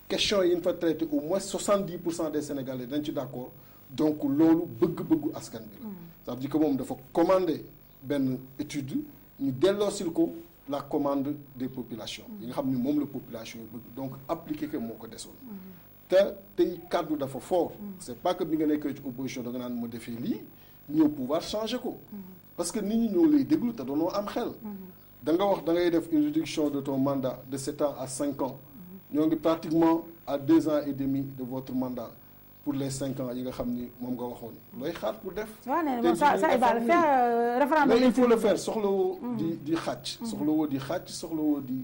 question yi ñu fa traité au moins 70 pour cent des Sénégalais dañ ci d'accord donc loolu bëgg-bëggu askan bi la. Ça veut dire que moom dafa commander benn étude ñu delloosil ko la commande des populations. Yi nga xam ni moom la population yi bëgg donc appliquer que moo ko desoon. Te tey kàddu dafa fort. C'est pas que bi nga nekkee ci opposition da nga naan ma defee lii ñëw pouvoir changer ko parce que nit ñi ñoo lay déglu te doonoo am xel. Da nga wax da ngay def une réduction de ton mandat de sept ans à cinq ans. Ñoo ngi pratiquement à deux ans et demi de votre mandat pour les cinq ans yi nga xam ni moom nga waxoon. Looy xaar pour def? Waaw nee na Tey moom ça jii ça il va le faire euh, référendum. Mais il faut le faire soxlawoo di di xàcc. Soxlawoo di xàcc soxlawoo di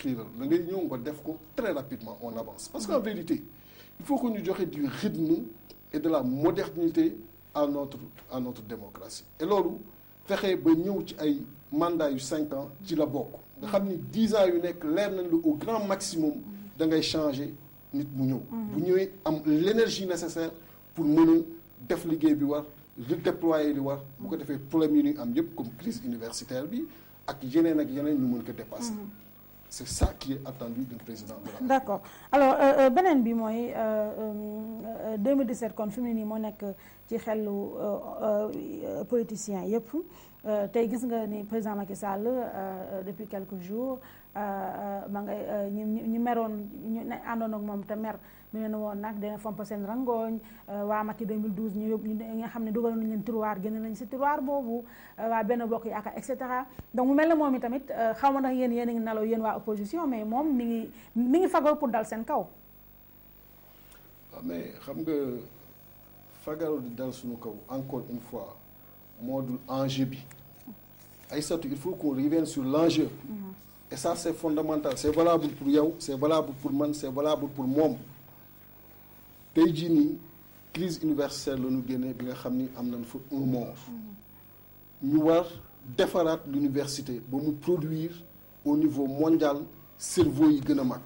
xiiral. Da ngay ñëw nga def ko très rapidement on avance. Parce qu'en vérité il faut que ñu joxe du rythme et de la modernité à notre à notre démocratie. Et loolu fexe ba ñëw ci ay mandat yu cinq ans ci la bokk. nga xam ni dix ans yu nekk leer nañ lu au grand maximum da ngay changer nit mu ñëw. Bu ñëwee am l'énergie nécessaire pour mën a def liggéey bi war redéployer li war. bu ko defee problème yi ñuy am yëpp comme crise universitaire bi ak yeneen ak yeneen ñu mën ko dépasser c'est ça qui est attendu d'un président de la d'accord. Alors euh, euh, beneen bi mooy euh, euh, 2017 kon fi mu ne nii moo nekk ci xelu politiciens nga président Macky Sall depuis quelques jours ma ngay ñu ñu meroon mi ne woon nag dina fomp seen rangooñ waa Macky 2012 ñu yóbbu ñu nga xam ne dugal nañ leen tiroir génn nañ si tiroir boobu waa benn bokk yaakaar et cetera. Donc mu mel ne moom i tamit xaw ma ndax yéen yéen a ngi nelaw yéen waa opposition mais moom mi ngi mi ngi fagoo pour dal seen kaw. waaw mais xam nga fagaru di dal suñu kaw encore une fois moo dul enjeu bi. Ay satu il faut qu'on revienne sur l'enjeu. Et ça c'est fondamental. C'est valable pour yow c'est valable pour man c'est valable pour moom jii nii crise universelle la ñu génnee bi nga xam ni am nañ fa un mort. Ñu war defaraat l'université ba mu produire au niveau mondial cerveau yi gën a mag.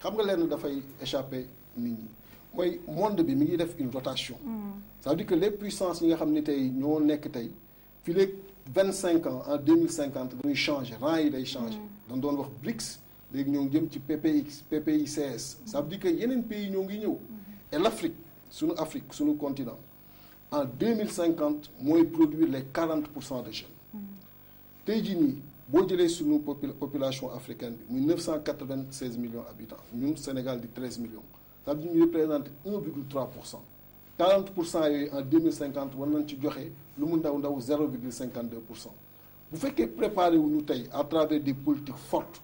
Xam nga lenn dafay échapper nit ñi. Mooy monde bi mi ngi def une rotation. Ça veut dire que les puissances ne tey ñoo nekk tey fii léegi vingt cinq ans en deux mille cinquante dañuy changer rang yi day changer. Dañ doon wax BRICS léegi ñoo ngi jëm ci PPX PPICS ça veut dire que yeneen pays ñoo ngi ñëw et l'Afrique suñu Afrique suñu continent en deux mille cinquante mooy produire les quarante pour cent de jeunes. Tey jii nii boo jëlee suñu popula- population africaine bi muy neuf cent quatre vingt seize millions habitants ñun Sénégal di treize millions. Ça veut dire représente un virgule trois pour cent. 40 pour cent yooyu en 2050 war nañ ci joxe lu mu ndaw ndaw 0,52 pour cent. Bu fekkee préparé wu ñu tey à travers des politiques fortes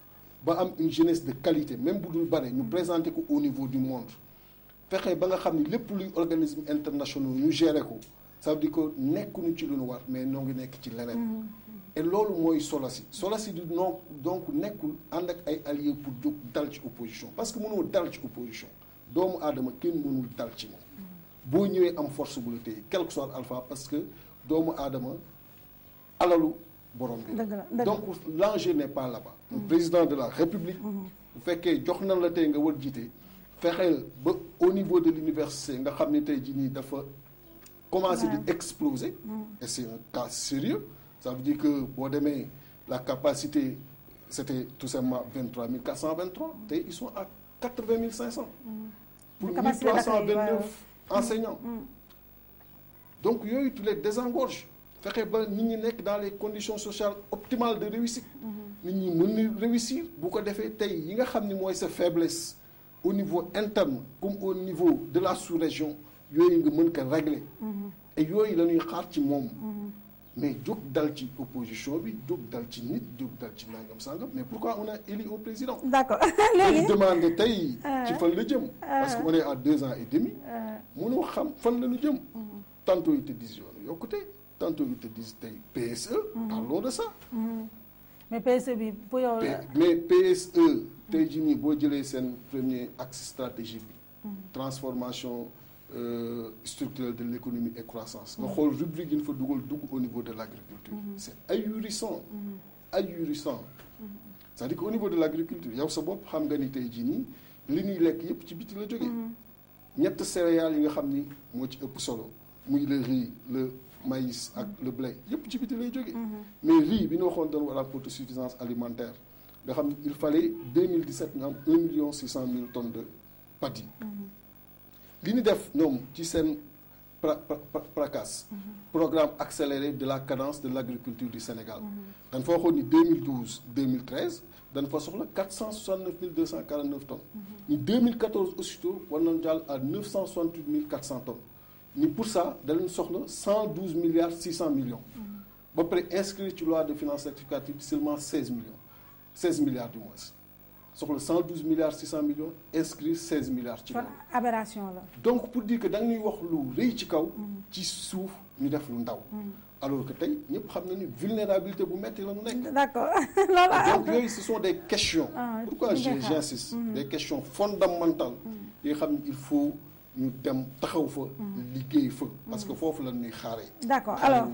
une jeunesse de qualité même bare ñu présenter ko au niveau du monde fexe ba nga xam ni lépp luy organisme internationaux ñu gérer ko. Ça veut dire que nekkuñu ci lu ñu war mais ñoo ngi nekk ci leneen. et loolu mooy solo si solo si du non donc nekkul ànd ak ay alliés pour jóg dal ci opposition. Parce que mënoo dal ci opposition. Doomu aadama kenn mënul dal ci moom. boo ñëwee am force bu la téye quel que soit alpha parce que doomu aadama alalu borom bi donc l'enjeu n'est pas là-bas. Le président de la république bu fekkee jox na la tey nga war jiite fexeel ba au niveau de l'université nga xam ne tey jii nii dafa commencé di exploser. Et c'est un cas sérieux. Ça veut dire que boo demee la capacité c'était tout simplement 23 423 tey ils sont à 80 500 pour Capacité d'accueil, 1329 enseignants. Donc yooyu tu les désengorges. Fexe ba nit ñi nekk dans les conditions sociales optimales de réussite. Nit ñi mën réussir. Bu ko defee tey yi nga xam ni mooy sa faiblesse au niveau interne comme au niveau de la sous-région yooyu nga mën ko régler. Et yooyu la ñuy xaar ci moom. Mais jóg dal ci opposition bi jóg dal ci nit jóg dal ci nangam sangam. Mais pourquoi on a élu au président? D'accord. (laughs) Léegi demandé tey ci fan la jëm. Parce que on est à deux ans et demi. Mënoo xam fan la ñu jëm. Tantôt ils te disent yoonu yokkute tantôt ils te disent tey PSE parlons de ça. Mais PSE bi pour yow la P- mais PSE tey jii nii boo jëlee seen premier axe stratégique bi transformation euh, structurelle de l'économie et croissance. Nga xool rubrique yi ñu fa dugal dugg au niveau de l'agriculture. C'est ahurissant. Ahurissant. C'est-à-dire qu'au niveau de l'agriculture yow sa bopp xam nga ni tey jii nii li ñuy lekk yépp ci biti la jógee. Ñett céréales yi nga xam ni moo ci ëpp solo muy le riz le maïs ak le blé yépp ci biti lay jógee. Mais riz bi ñu waxoon doon war a autosuffisance alimentaire nga xam ni il fallait 2017 ñu am 1 million 600 mille tonnes de paddy. Li ñu def ñoom ci seen pra pra PRACAS programme accéléré de la cadence de l'agriculture du Sénégal. Dañ fa waxoon ni 2012 2013 dañ fa soxla 469 249 tonnes. Ni 2014 aussitôt war jàll à 968 400 tonnes. Ni pour ça danañ soxla 112 milliards 600 millions. Ba pare inscrire ci loi de finances rectificative seulement 16 millions 16 milliards du moins. Soxla 112 milliards 600 millions inscrire 16 milliards ci kon loolu aberration la. donc pour dire que da ñuy wax lu rëy ci kaw ci suuf ñu def lu ndaw. Alors que tey ñëpp xam nañu vulnérabilité bu metti la nekk. D'accord. (laughs) Donc yooyu ce sont des questions. Ah, pourquoi j'insiste? Des questions fondamentales yi nga xam ne il faut ñu dem taxaw fa liggéey fa. Parce que foofu la ñuy xaaree. D'accord. Alors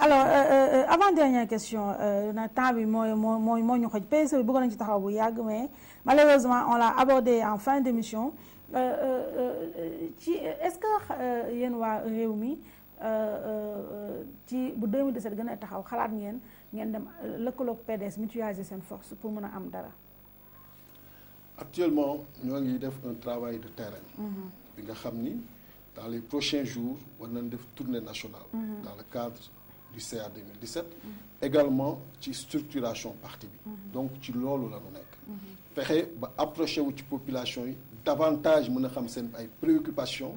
alors euh, euh, avant dernière question euh, na temps bi mooy moo moo moo ñu xoj. PSE bi bëggoon nañu ci taxaw bu yàgg mais malheureusement on l'a abordé en fin d'émission. Euh, euh, euh, ci est-ce que euh, yéen waa réew mi euh, euh, ci bu 2017 gën a taxaw xalaat ngeen ngeen dem lëkkaloog PDS mutualiser seen force pour mën a am dara? actuellement ñoo ngi def un travail de terrain bi nga xam ni dans les prochains jours war nañ def tournée nationale. Dans le cadre du CA 2017 également ci structuration parti bi. Donc ci loolu la ñu nekk. Fexe ba approché wu ci population yi davantage mën a xam seen ay préoccupations.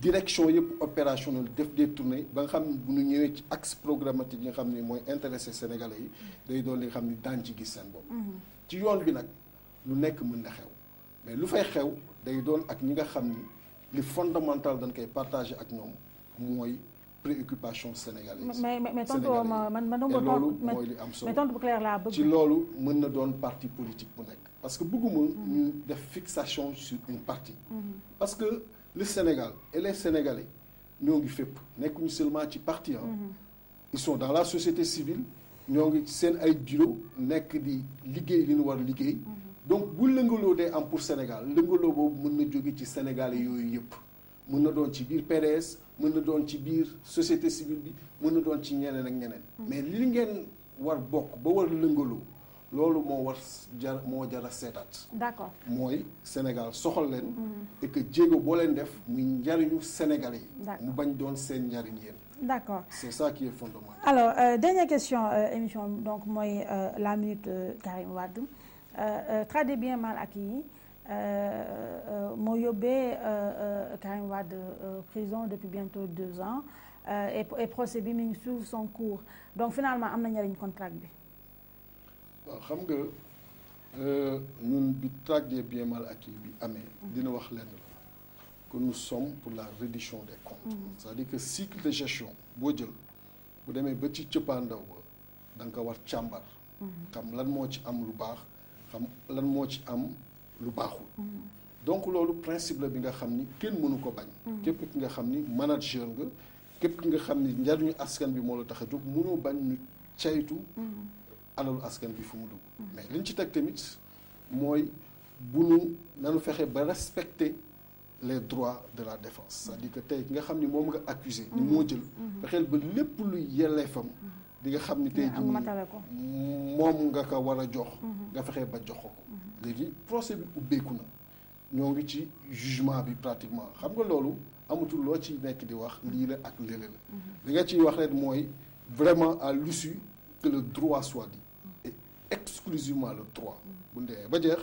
Direction yëpp def des tournées ba nga xam ne bu ñu ñëwee ci axe programmatique yi nga xam ni mooy intéressé sénégalais yi day doon li nga xam ni daan ci gis seen bopp. Ci yoon bi nag lu nekk mën na xew. Mais lu fay xew day doon ak ñi nga xam ni li fondamental dañ koy partagé ak ñoom mooy préoccupation sénégalaise. Mais mais mais tontu Sénégalais ma yi. man man et dama loolu tontu mais mooy li am solo. mais tontu bu clair laa bëgg. ci loolu mën na doon parti politique bu nekk. Parce que bëgguma ñu def fixation sur une partie. Parce que le Sénégal et les Sénégalais ñoo ngi fépp. Nekkuñu seulement ci parti ah ils sont dans la société civile. Ñoo ngi seen ay bureau nekk di liggéey li ñu war liggéey donc bu lëngaloo dee am pour Sénégal lëngaloo boobu mën na jóge ci Sénégalais yooyu yëpp. Mën na doon ci biir PDS mën na doon ci biir société civile bi mën na doon ci ñeneen ak ñeneen. Mais li ngeen war bokk ba war lëngaloo loolu moo war jar moo jar a seetaat. D'accord. Mooy Sénégal soxal leen. Et que jéego boo leen def muy njariñu Sénégalais yi. Mu bañ doon seen njariñ yéen. D'accord. c'est ça qui est fondamental. Alors euh, dernière question euh, émission donc mooy euh, la minute euh, Karim euh, très des biens mal acquis. Euh, euh, moo yóbbee euh, euh, Karim Wade euh, prison depuis bientôt deux ans euh, et, et procès bi mi ngi suivre son cours. Donc finalement am na njariñ contrat bi. Waaw xam nga euh, ñun bi traque des biens mal acquis bi amee dina wax lenn la que nous sommes pour la reddition des comptes. C'est-à-dire que cycle de gestion boo jël bu demee ba ci cëppaandaw ba da nga ko war càmbar. Xam lan moo ci am lu baax xam lan moo ci am lu baaxul. Donc loolu principe la bi nga xam ni kenn mënu ko bañ. Képp ki nga manager nga képp ki nga xam ni askan bi moo la tax a jóg mënoo bañ ñu askan bi fu mais li ñu ci teg tamit mooy respecter les droits de la défense. C'est-à-dire que tey ki nga xam ni moom nga accusé ni moo jël fexeel ba lépp lu yelleefam di nga xam ni tey jii moom nga ko war a jox. Nga fexe ba jox ko léegi procès bi ubbeeku na. Ñoo ngi ci jugement bi pratiquement. Xam nga loolu amatul loo ci nekk di wax lii la ak léeg la. Li nga ciy wax rek mooy vraiment à l'issue que le droit soit dit. Et exclusivement le droit. Bu ndee ba jeex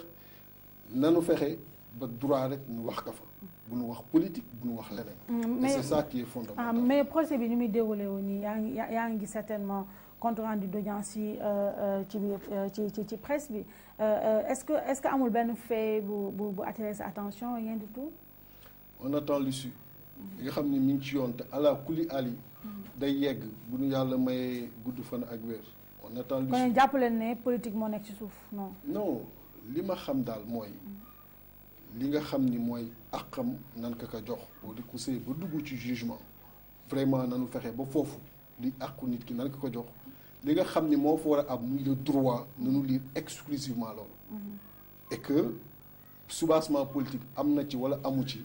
nanu fexe ba droit rek ñu wax ka fa bu ñu wax politique bu ñu wax leneen. Et mais c'est ça qui est fondamental. mais procès bi ni muy déroulé wu nii yaa ngi yaa yaa ngi gis certainement compte rendu d'audience yi euh, euh, ci biir euh, ci ci ci presse bi. Euh, euh, est-ce que est-ce que amul benn fait bu bu bu attirer sa attention rien du tout? on attend l'issue. Li nga xam mi ngi ci yoon te ala kuli ali day yegg bu ñu yàlla mayee gudd fan ak wér. On attend kon jàpp leen ne politique moo nekk ci suuf non? non li ma xam daal mooy li nga xam ni mooy àqam nan ko jox. Boo di ko sëy ba dugg ci jugement. Vraiment nanu fexe ba foofu li àqu nit ki nan ko jox. Li nga xam ni moo fa war a am muy le droit nanu lire exclusivement loolu. Et que soubassement politique am na ci wala amu ci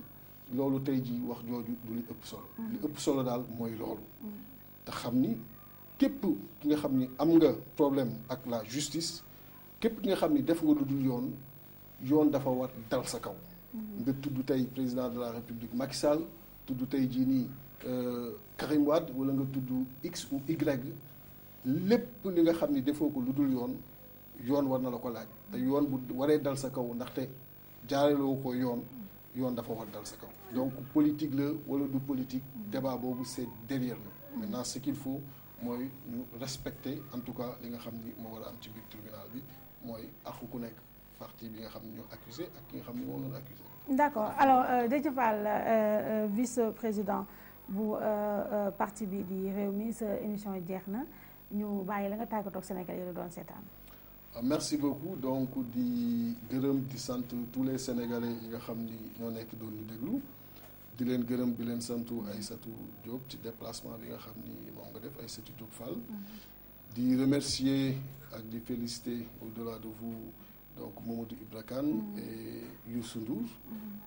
loolu tey jii wax jooju du li ëpp solo. Li ëpp solo daal mooy loolu. Te xam ni képp ki nga xam ni am nga problème ak la justice képp ki nga xam ni def nga lu dul yoon yoon dafa war dal sa kaw nga tudd tey président de la république Macky Sall tudd tey jii nii euh, Karim Wade wala nga tudd X ou Y lépp li nga xam ni defoo ko lu dul yoon yoon war na la ko laaj. Te yoon bu waree dal sa kaw ndaxte jaareloo ko yoon yoon dafa war dal sa kaw. Donc politique la wala du politique débat boobu c'est derrière nous. Maintenant ce qu'il faut mooy ñu respecter en tout cas li nga xam ni moo war a am ci biir tribunal bi mooy àqu ku nekk partie bi nga xam ni ñoo accusé ak ki nga xam ni moom lañu accusé. D'accord. Alors Déthié Fall vice-président bu parti bi di Rewmi sa émission jeex na. Ñu bàyyi la nga tàggatoo ak Sénégal yi la doon seetaan. merci beaucoup. Donc di gërëm di sant tous les sénégalais yi nga xam ni ñoo nekk doon ñu déglu. Di leen gërëm di leen santu Aïssatou Diop ci déplacement bi nga xam ni moom nga def Aïssatou Diop Fall. di remercier ak di féliciter au-delà de vous donc Mamadou Ibra Kane et Youssou Ndour.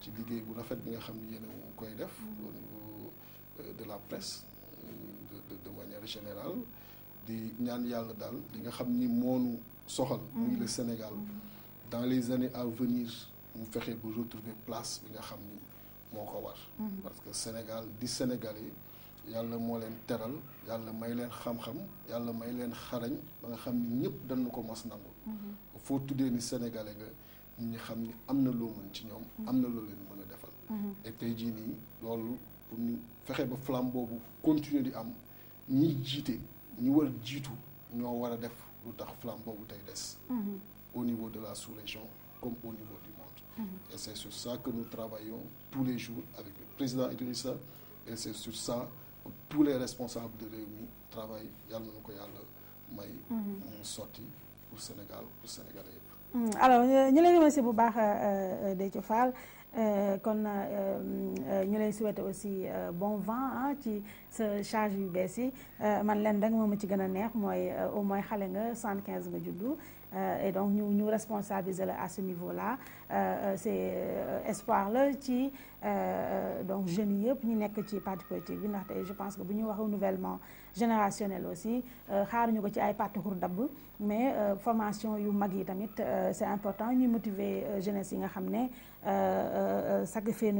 ci liggéey bu rafet bi nga xam ni yéen a koy def au niveau de la presse de de manière générale. Di ñaan yàlla daal li nga xam ni moonu soxal muy le Sénégal. Dans les années à venir mu fexe bu retrouver place bi nga xam ni moo ko war. Parce que Sénégal di Sénégalais yàlla moo leen teral yàlla may leen xam-xam yàlla may leen xarañ ba nga xam ni ñëpp dañu ko mos nangu foo tuddee ni Sénégalais nga nit ñi xam ni am na loo mën ci ñoom am na loo leen mën a defal. Et tey jii nii loolu pour ñu fexe ba flamme boobu continuer di am ñi jiite ñi war jiitu ñoo war a def lu tax flamme boobu tey des. Au niveau de la sous-région comme au niveau du monde. Et c'est sur ça que nous travaillons tous les jours avec le président Idrissa et c'est sur ça que tous les responsables de Rewmi travaillent. Yàlla nañu ko yàlla may. Mu sotti pour Sénégal pour Sénégalais yëpp. Alors ñu lay remercier bu baax Déthié Fall. Kon ñu lay souhaiter aussi bon vent ci sa charge yu bees yi. Man leen rek moom ma ci au moins xale nga 75 nga juddu. Et donc ñu ñu responsabiliser la à ce niveau là c'est espoir la ci donc jeunes yëpp ñu nekk parti politique je pense que bu ñuy wax renouvellement générationnel aussi. Xaaruñu ko ci ay parti xur dabb mais formation yu mag yi tamit c'est important ñuy motiver jeunesse yi nga xam ne sacrifié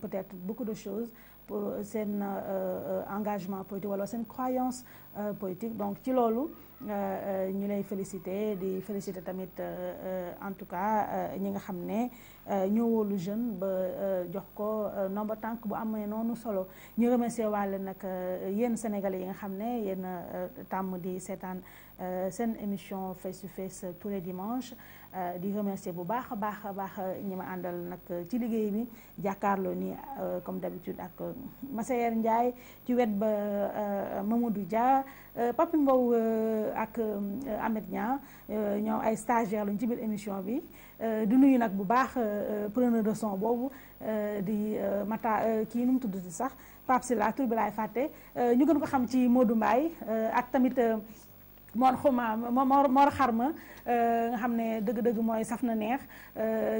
peut-être beaucoup de choses pour seen engagement politique wala seen croyance politique. Donc ci loolu ñu lay féliciter di féliciter tamit en tout cas ñi nga ñoo wóolu jeune ba jox ko nombre tànk bu amee noonu solo. Ñu remercier wàll nag yéen sénégalais yi nga xam ne yéen tàmm di seetaan seen émission face to face tous les dimanches. Di remercier bu baax a baax a baax ñi ma àndal nag ci liggéey bi. Jàkkaarloo ni comme d'habitude ak Massayer Ndiaye ci wet ba Mamadou Dia Papi Mbow ak Ahmed Niang ñoom ay stagiaires lañ ci biir émission bi. Di nuyu nag bu baax preneur de son boobu di Mata kii nu mu tudd sax Pape Sylla tur bi laay fàtte. Ñu gën ko xam ci Modou Mbaye ak tamit moor xuma moor moor xarma nga xam ne dëgg-dëgg mooy saf na neex.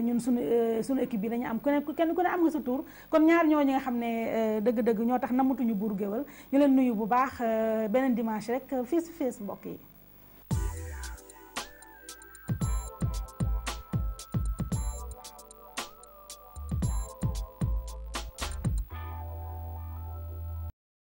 Ñun suñu suñu équipe bi dañu am ku kenn ku ne am nga sa tur. Kon ñaar ñoo ñi nga xam ne dëgg-dëgg ñoo tax namatuñu buur géwal ñu leen nuyu bu baax beneen dimanche rek face to face mbokk yi.